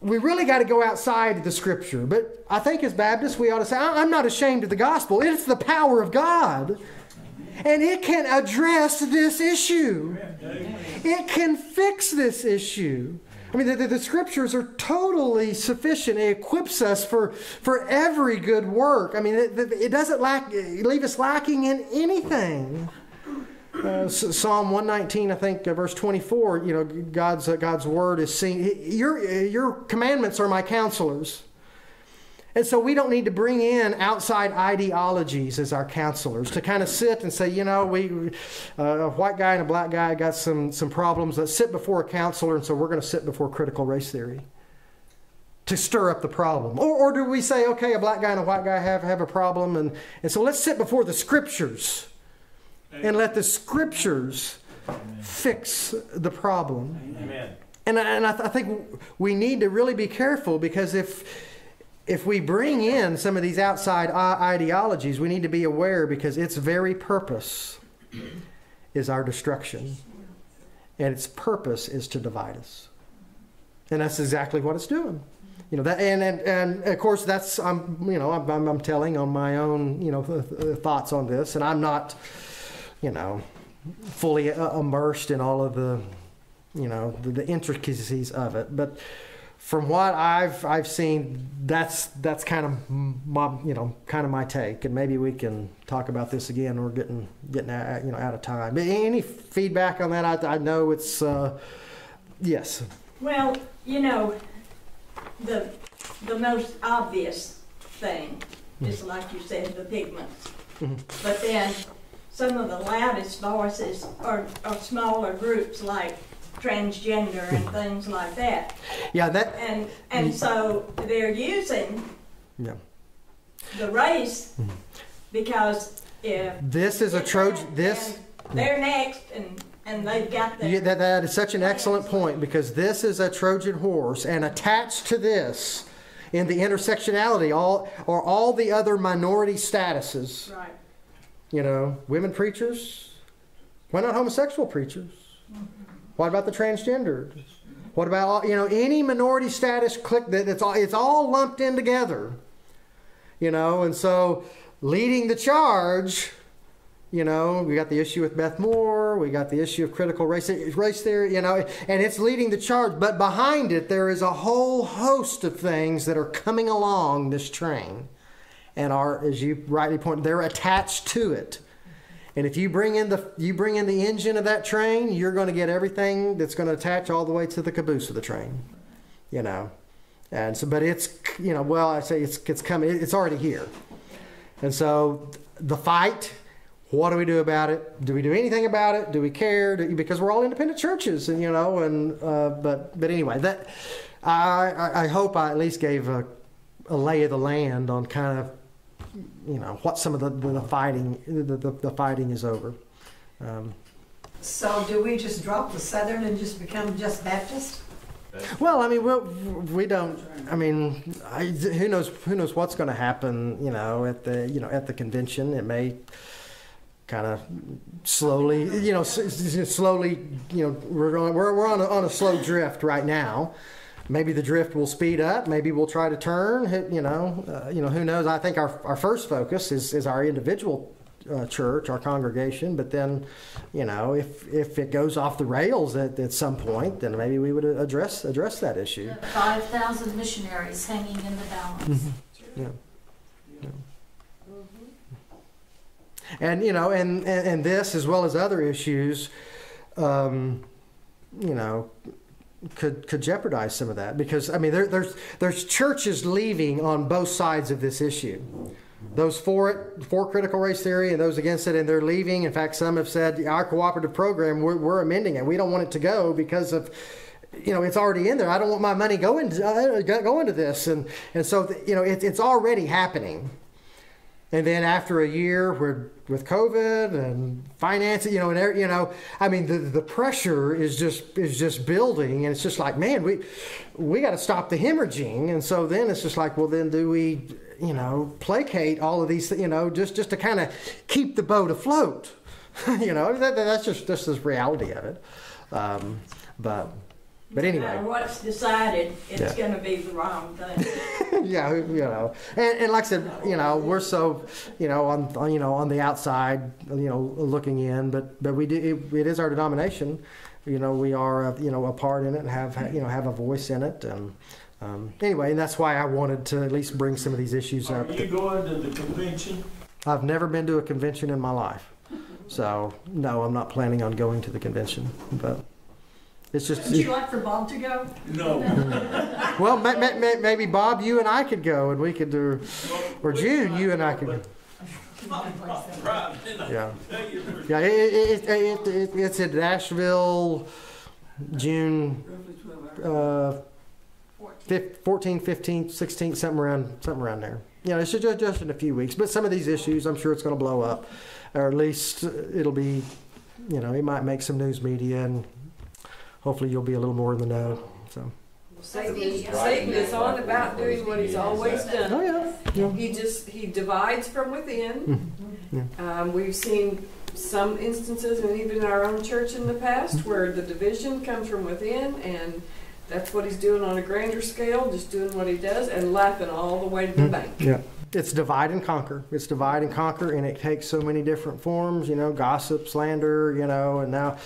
we really got to go outside the Scripture. But I think as Baptists, we ought to say, I'm not ashamed of the gospel. It's the power of God, and it can address this issue. It can fix this issue." I mean, the, the, the scriptures are totally sufficient. It equips us for, for every good work. I mean, it, it doesn't lack, leave us lacking in anything. Uh, Psalm 119, I think, uh, verse 24, you know, God's, uh, God's word is seen. Your, your commandments are my counselors. And so we don't need to bring in outside ideologies as our counselors to kind of sit and say, you know, we, uh, a white guy and a black guy got some, some problems. Let's sit before a counselor, and so we're going to sit before critical race theory to stir up the problem. Or, or do we say, okay, a black guy and a white guy have, have a problem, and, and so let's sit before the scriptures and let the scriptures fix the problem. Amen. And, I- and I, th- I think we need to really be careful because if if we bring in some of these outside ideologies, we need to be aware because its very purpose is our destruction, and its purpose is to divide us, and that's exactly what it's doing. You know that, and and, and of course that's I'm you know I'm, I'm, telling on my own you know th- th- thoughts on this, and I'm not you know fully uh, immersed in all of the you know the, the intricacies of it. But from what I've I've seen that's that's kind of my you know kind of my take. And maybe we can talk about this again. We're getting getting out, you know out of time. But any feedback on that? I, I know it's uh, yes. Well, you know, the, the most obvious thing is like you said, the pigments. Mhm. But then some of the loudest voices are, are smaller groups like transgender and hmm. things like that. Yeah, that, And, and hmm. so they're using yeah. the race hmm. because if. This is a Trojan, this, They're next and, and they've got Yeah, that, that is such an excellent point because this is a Trojan horse, and attached to this, in the intersectionality, all are all the other minority statuses. right, You know, women preachers. Why not homosexual preachers? What about the transgendered? What about you know any minority status click that it's all it's all lumped in together. You know, and so leading the charge. You know, we got the issue with Beth Moore. We got the issue of critical race race theory. You know, and it's leading the charge. But behind it, there is a whole host of things that are coming along this train, and are, as you rightly point, they're attached to it. And if you bring in the you bring in the engine of that train, you're going to get everything that's going to attach all the way to the caboose of the train. You know, and so, but it's you know, well, I say it's it's coming. It's already here. And so the fight. What do we do about it? Do we do anything about it? Do we care? Do, because we're all independent churches, and you know, and uh, but but anyway, that I, I hope I at least gave a, a lay of the land on kind of you know what some of the, the, the fighting the, the, the fighting is over. Um, So do we just drop the Southern and just become just Baptist? well, I mean, we, we don't. I mean, I, who knows? Who knows what's going to happen? You know, at the you know at the convention, it may kind of slowly, you know, slowly. You know, we're on we're, we're on a, on a slow drift right now. Maybe the drift will speed up. Maybe we'll try to turn. You know, uh, you know, who knows? I think our, our first focus is, is our individual uh, church, our congregation. But then, you know, if if it goes off the rails at, at some point, then maybe we would address address that issue. Five thousand missionaries hanging in the balance. Yeah. Yeah. And you know, and, and and this as well as other issues, um, you know, could could jeopardize some of that because I mean there, there's there's churches leaving on both sides of this issue. Those for it, for critical race theory, and those against it, and they're leaving. In fact, some have said our cooperative program we're, we're amending it. We don't want it to go because of you know it's already in there. I don't want my money going to, uh, going to this, and and so you know it, it's already happening. And then after a year with with COVID and financing, you know, and you know, I mean, the the pressure is just is just building, and it's just like, man, we we got to stop the hemorrhaging. And so then it's just like, well, then do we, you know, placate all of these, you know, just just to kind of keep the boat afloat, you know, that, that's just just the reality of it. Um, but but no anyway. matter what's decided, it's Yeah. gonna be the wrong thing. yeah, you know, and, and like I said, you know, we're so, you know, on, on you know on the outside, you know, looking in, but but we do it, it is our denomination, you know, we are a, you know a part in it and have you know have a voice in it, and um, anyway, and that's why I wanted to at least bring some of these issues Are up. you going to the convention? I've never been to a convention in my life, so no, I'm not planning on going to the convention, but. It's just, Would you like for Bob to go? No. well, ma- ma- ma- maybe Bob, you and I could go, and we could do, or June, you and I could. Right, Yeah. tell you for Yeah, it, it, it, it, it's in Nashville, June Roughly uh, 14, 15, 16, something around, something around there. You know, it's just, just in a few weeks. But some of these issues, I'm sure it's going to blow up, or at least it'll be, you know, it might make some news media, and hopefully you'll be a little more in the know. So. Satan is, on about doing what he's always Oh done. yeah. yeah. He just, he divides from within. Mhm. Um, we've seen some instances, and even in our own church in the past, where the division comes from within, and that's what he's doing on a grander scale, just doing what he does, and laughing all the way to the bank. Yeah. It's divide and conquer. It's divide and conquer, and it takes so many different forms. You know, gossip, slander. You know, and now,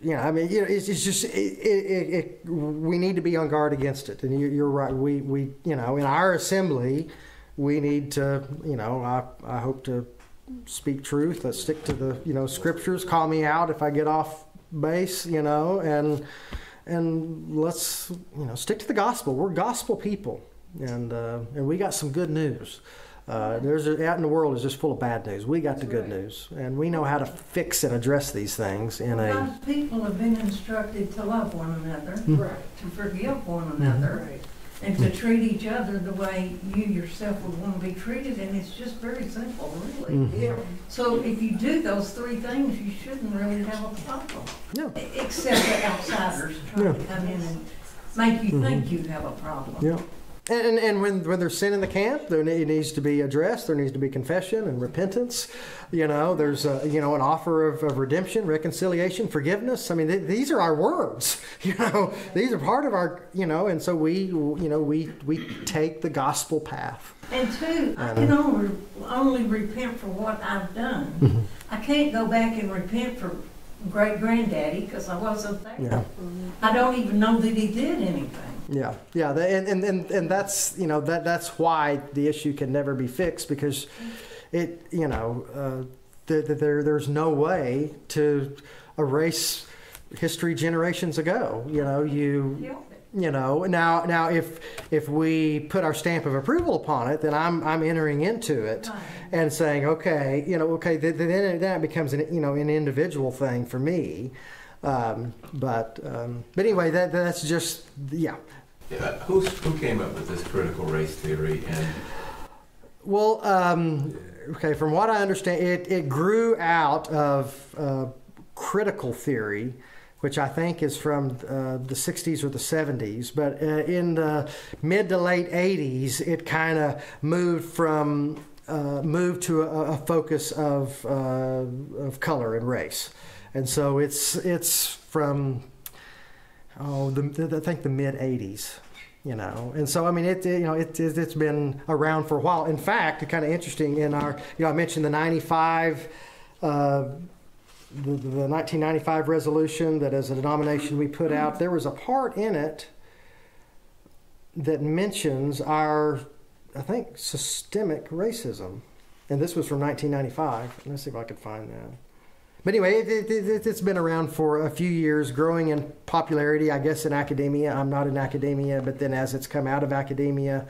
you know, I mean, you know, it's, it's just it, it, it, we need to be on guard against it. And you, you're right. We we you know, in our assembly, we need to you know, I I hope to speak truth. Let's stick to the you know scriptures. Call me out if I get off base. You know, and and let's you know stick to the gospel. We're gospel people, and uh, and we got some good news. Uh, there's out in the world is just full of bad news. We got the good news, and we know how to fix and address these things in a. God's people have been instructed to love one another, Right, to forgive one Mm-hmm. another, right. and to treat each other the way you yourself would want to be treated, and it's just very simple, really. Mhm. Yeah, So if you do those three things, you shouldn't really have a problem. Yeah. E- Except the outsiders try to come in and make you think you have a problem. Yeah. And, and, when, when there's sin in the camp, there it needs to be addressed. There needs to be confession and repentance. You know, there's a, you know an offer of, of redemption, reconciliation, forgiveness. I mean, th- these are our words. You know, these are part of our. You know, and so we, you know, we we take the gospel path. And two, I can only, only repent for what I've done. Mm-hmm. I can't go back and repent for great granddaddy because I wasn't there. Yeah. I don't even know that he did anything. Yeah, yeah, and, and, and, and that's you know that that's why the issue can never be fixed because it you know uh, the, the, there there's no way to erase history generations ago. You know you you know now now if if we put our stamp of approval upon it, then I'm I'm entering into it and saying okay you know okay th- then it, then it becomes an you know an individual thing for me. Um, but um, but anyway, that that's just yeah. Yeah, who's, who came up with this critical race theory and Well, um, okay, from what I understand, it, it grew out of uh, critical theory, which I think is from uh, the 60s or the 70s. But uh, in the mid to late 80s, it kind of moved from uh, moved to a, a focus of uh, of color and race, and so it's it's from oh the, the I think the mid 80s you know and so i mean it, it- you know it, it, it's been around for a while in fact kind of interesting in our you know i mentioned the 95 uh, the, the 1995 resolution that as a denomination we put out there was a part in it that mentions our i think systemic racism. And this was from 1995 let's see if i could find that. But anyway, it, it, it, it's been around for a few years, growing in popularity, I guess, in academia. I'm not in academia, but then as it's come out of academia,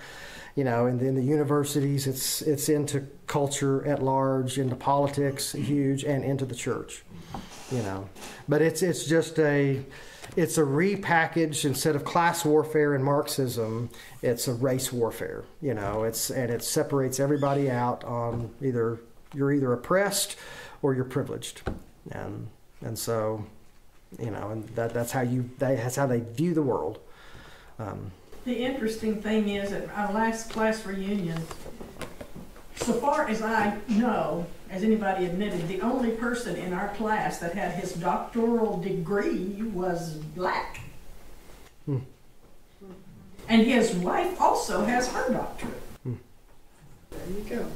you know, and then the universities, it's it's into culture at large, into politics, huge, and into the church, you know. But it's it's just a it's a repackaged instead of class warfare and Marxism, it's a race warfare, you know. It's and it separates everybody out on either you're either oppressed or you're privileged, and and so, you know, and that that's how you they, that's how they view the world. Um, The interesting thing is at our last class reunion, so far as I know, as anybody admitted, the only person in our class that had his doctoral degree was black. Hmm. And his wife also has her doctorate. There you go.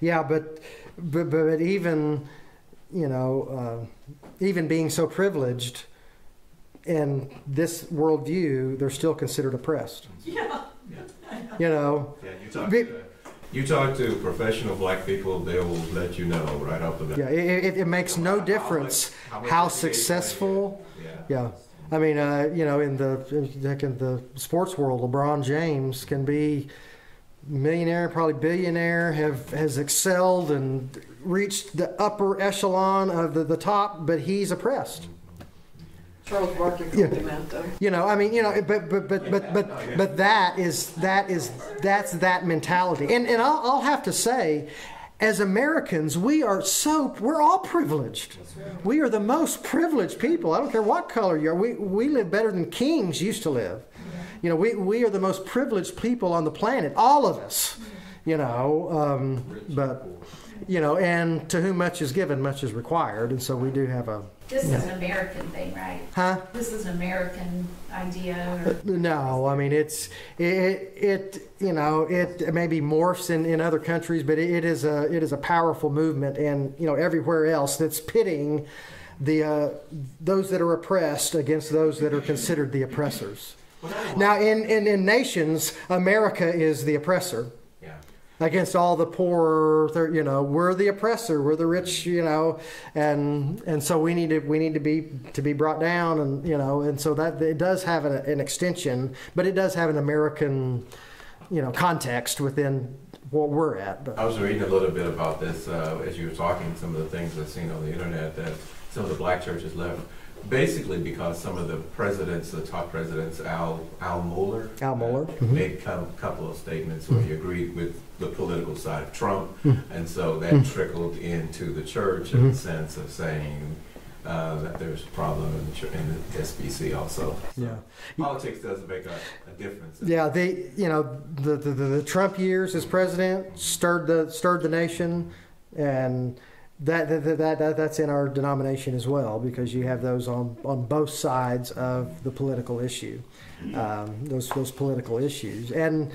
yeah, but but but even you know uh, even being so privileged in this worldview, they're still considered oppressed. Yeah. You know, Yeah, you talk Be- to, you talk to professional black people, they will let you know right off the bat. yeah, it, it, it makes no difference how much how education they successful. Yeah. Yeah. I mean, uh, you know, in the in, in the sports world, LeBron James can be millionaire, probably billionaire, have has excelled and reached the upper echelon of the, the top, but he's oppressed. Charles Barkley Yeah. him out though. You know, I mean, you know, but but but but but but that is that is that's that mentality. And and I'll, I'll have to say, as Americans, we are so we're all privileged. We are the most privileged people. I don't care what color you are. We we live better than kings used to live. You know, we we are the most privileged people on the planet. All of us. You know, um, but you know, and to whom much is given, much is required. And so we do have a This is an American thing, right? huh. This is an American idea or? No, I mean it's it, it you know it maybe morphs in, in other countries, but it, it is a it is a powerful movement, and you know everywhere else that's pitting the uh, those that are oppressed against those that are considered the oppressors. Now, in, in in nations, America is the oppressor Yeah. Against all the poor you know we're the oppressor we're the rich you know and and so we need to we need to be to be brought down and you know and so that it does have an, an extension but it does have an american you know context within what we're at. But I was reading a little bit about this uh, as you were talking, some of the things I've seen on the internet that some of the black churches left. Basically, because some of the presidents, the top presidents, Al Al Mohler, Al Mohler, uh, mhm. made a couple of statements where he agreed with the political side of Trump, Mhm. and so that Mhm. trickled into the church in the sense of saying uh, that there's a problem in the, in the SBC also. Yeah. Politics doesn't make a, a difference. Yeah, they, you know, the, the, the Trump years as president stirred the stirred the nation, and that that, that that that's in our denomination as well because you have those on on both sides of the political issue, um, those those political issues, and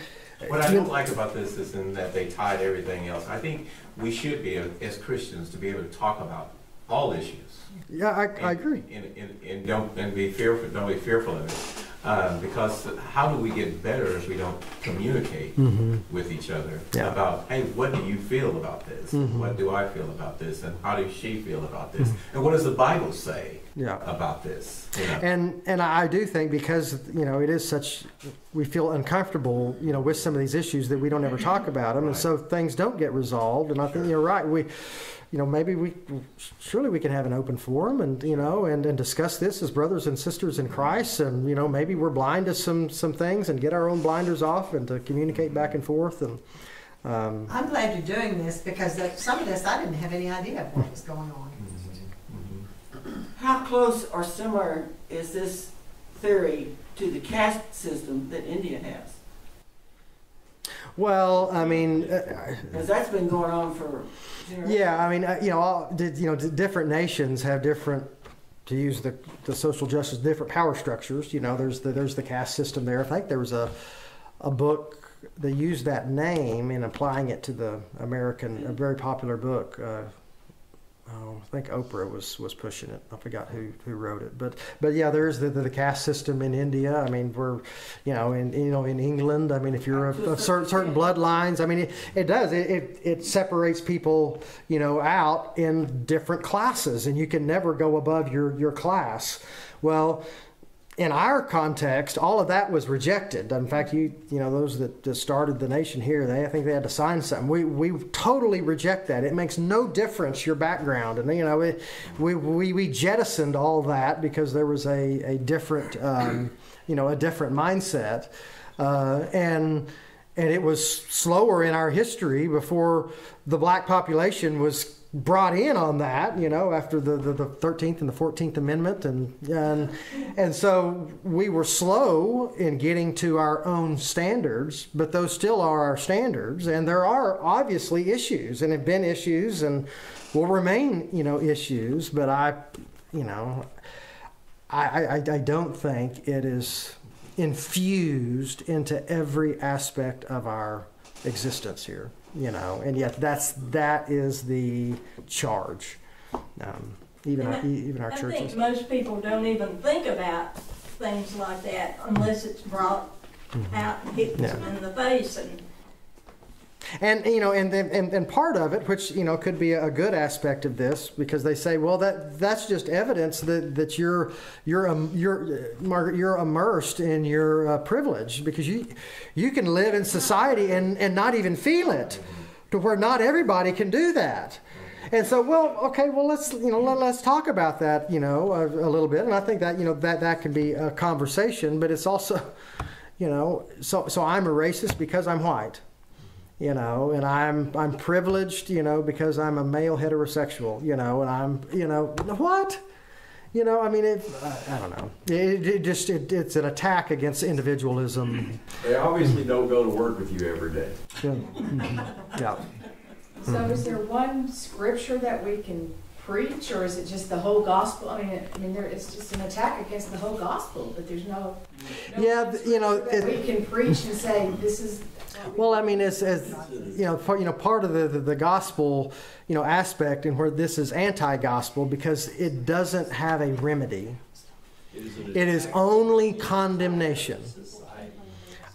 What I don't like about this is in that they tied everything else. I think we should be, as Christians, to be able to talk about all issues. yeah, I, I agree. And, and, and don't, and be fearful, don't be fearful of it. Um, because how do we get better if we don't communicate Mhm. with each other Yeah. about, hey, what do you feel about this? Mhm. What do I feel about this? And how does she feel about this? And what does the Bible say Yeah. about this? You know? And and I do think because you know it is such we feel uncomfortable you know with some of these issues that we don't ever talk about them, and so things don't get resolved. And I think you're right. We, you know, maybe we surely we can have an open forum and you know and, and discuss this as brothers and sisters in Christ, and you know maybe we're blind to some some things and get our own blinders off and to communicate back and forth and. Um, I'm glad you're doing this because that, some of this I didn't have any idea of what was going on. How close or similar is this theory to the caste system that India has? Well, I mean, uh, Because that's been going on for generations. Yeah, I mean, uh, you know, all, did, you know, different nations have different, to use the, the social justice, different power structures. You know, there's the there's the caste system there. I think there was a a book that used that name in applying it to the American, a very popular book. Uh, oh, I think Oprah was was pushing it. I forgot who who wrote it, but but yeah, there's the, the the caste system in India. I mean, we're you know in you know in England. I mean, if you're of, certain certain bloodlines, I mean, it, it does it, it it separates people you know out in different classes, and you can never go above your your class. Well in our context, all of that was rejected. In fact, you you know those that, started the nation here, they I think they had to sign something. We we totally reject that. It makes no difference your background, and you know we, we we jettisoned all that because there was a a different um, you know a different mindset, uh, and and it was slower in our history before the black population was brought in on that, you know, after the, the, the 13th and the 14th Amendment. And, and, and so we were slow in getting to our own standards, but those still are our standards. And there are obviously issues and have been issues and will remain, you know, issues. But I, you know, I, I, I don't think it is infused into every aspect of our existence here you know and yet that's that is the charge. Um, even our, I- even our I churches. think most people don't even think about things like that unless it's brought out and hit Yeah. them in the face and And you know, and, and and part of it, which you know could be a good aspect of this, because they say, well, that that's just evidence that that you're you're um, you're Margaret, you're immersed in your uh, privilege because you you can live in society and and not even feel it, to where not everybody can do that. And so, well, okay, well, let's you know let, let's talk about that, you know, a, a little bit. And I think that you know that that can be a conversation, but it's also, you know, so so I'm a racist because I'm white you know, and I'm I'm privileged, you know, because I'm a male heterosexual, you know, and I'm, you know, what? You know, I mean, it, I, I don't know. It, it just it, it's an attack against individualism. They obviously don't go to work with you every day. Yeah. Mhm. yeah. So is there one scripture that we can preach, or is it just the whole gospel? I mean, I mean, there, it's just an attack against the whole gospel, but there's no. no Yeah, you know, it- we can preach and say this is. Well, I mean, as, as you know, part, you know, part of the, the, the gospel, you know, aspect, and where this is anti-gospel because it doesn't have a remedy. It is only condemnation.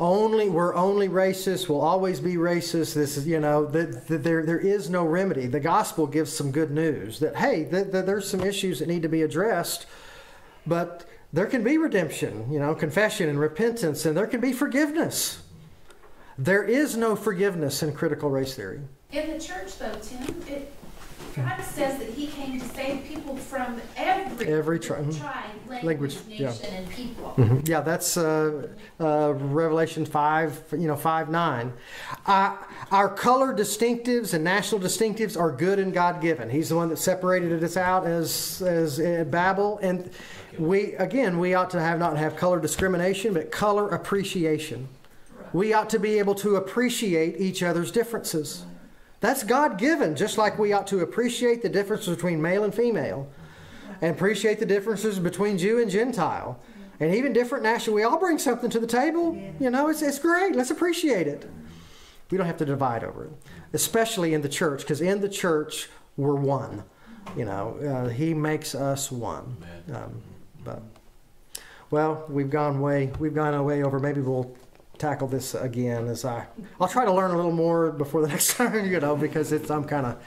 Only we're only racist. We'll always be racist. This is you know that that there there is no remedy. The gospel gives some good news that hey, that that there's some issues that need to be addressed, but there can be redemption. You know, confession and repentance, and there can be forgiveness. There is no forgiveness in critical race theory. In the church though, Tim, it, God says that he came to save people from every. Every tri- mhm. tribe, Language, language, yeah. nation, and people. Mhm. Yeah, that's uh, uh, Revelation 5, you know, 5 9. Uh, our color distinctives and national distinctives are good and God given. He's the one that separated us out as, as uh, Babel. And we, again, we ought to have not have color discrimination, but color appreciation. We ought to be able to appreciate each other's differences. That's God given, just like we ought to appreciate the difference between male and female and appreciate the differences between Jew and Gentile. And even different national, we all bring something to the table. You know, it's, it's great. Let's appreciate it. We don't have to divide over it, especially in the church, because in the church, we're one. You know, uh, He makes us one. Um, but, well, we've gone way, we've gone way over. Maybe we'll tackle this again as I, I'll try to learn a little more before the next time, you know, because it's, I'm kind of,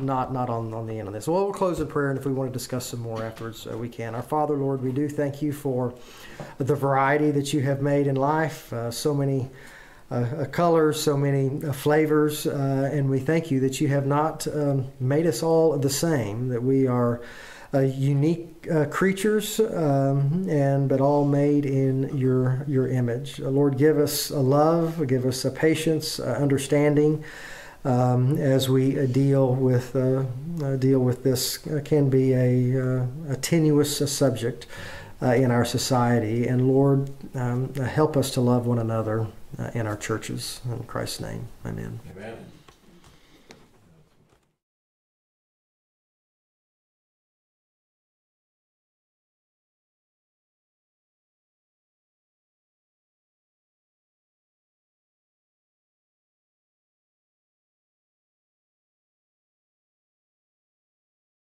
not not on, on the end of this. Well, we'll close in prayer, and if we want to discuss some more afterwards, uh, we can. Our Father, Lord, we do thank you for the variety that you have made in life, uh, so many uh, uh, colors, so many uh, flavors, uh, and we thank you that you have not um, made us all the same, that we are uh, unique uh, creatures, um, and but all made in your your image. Uh, Lord, give us a love, give us a patience, uh, understanding um, as we uh, deal with uh, deal with this can be a, a tenuous subject in our society. And Lord, um, help us to love one another in our churches. In Christ's name, Amen. Amen.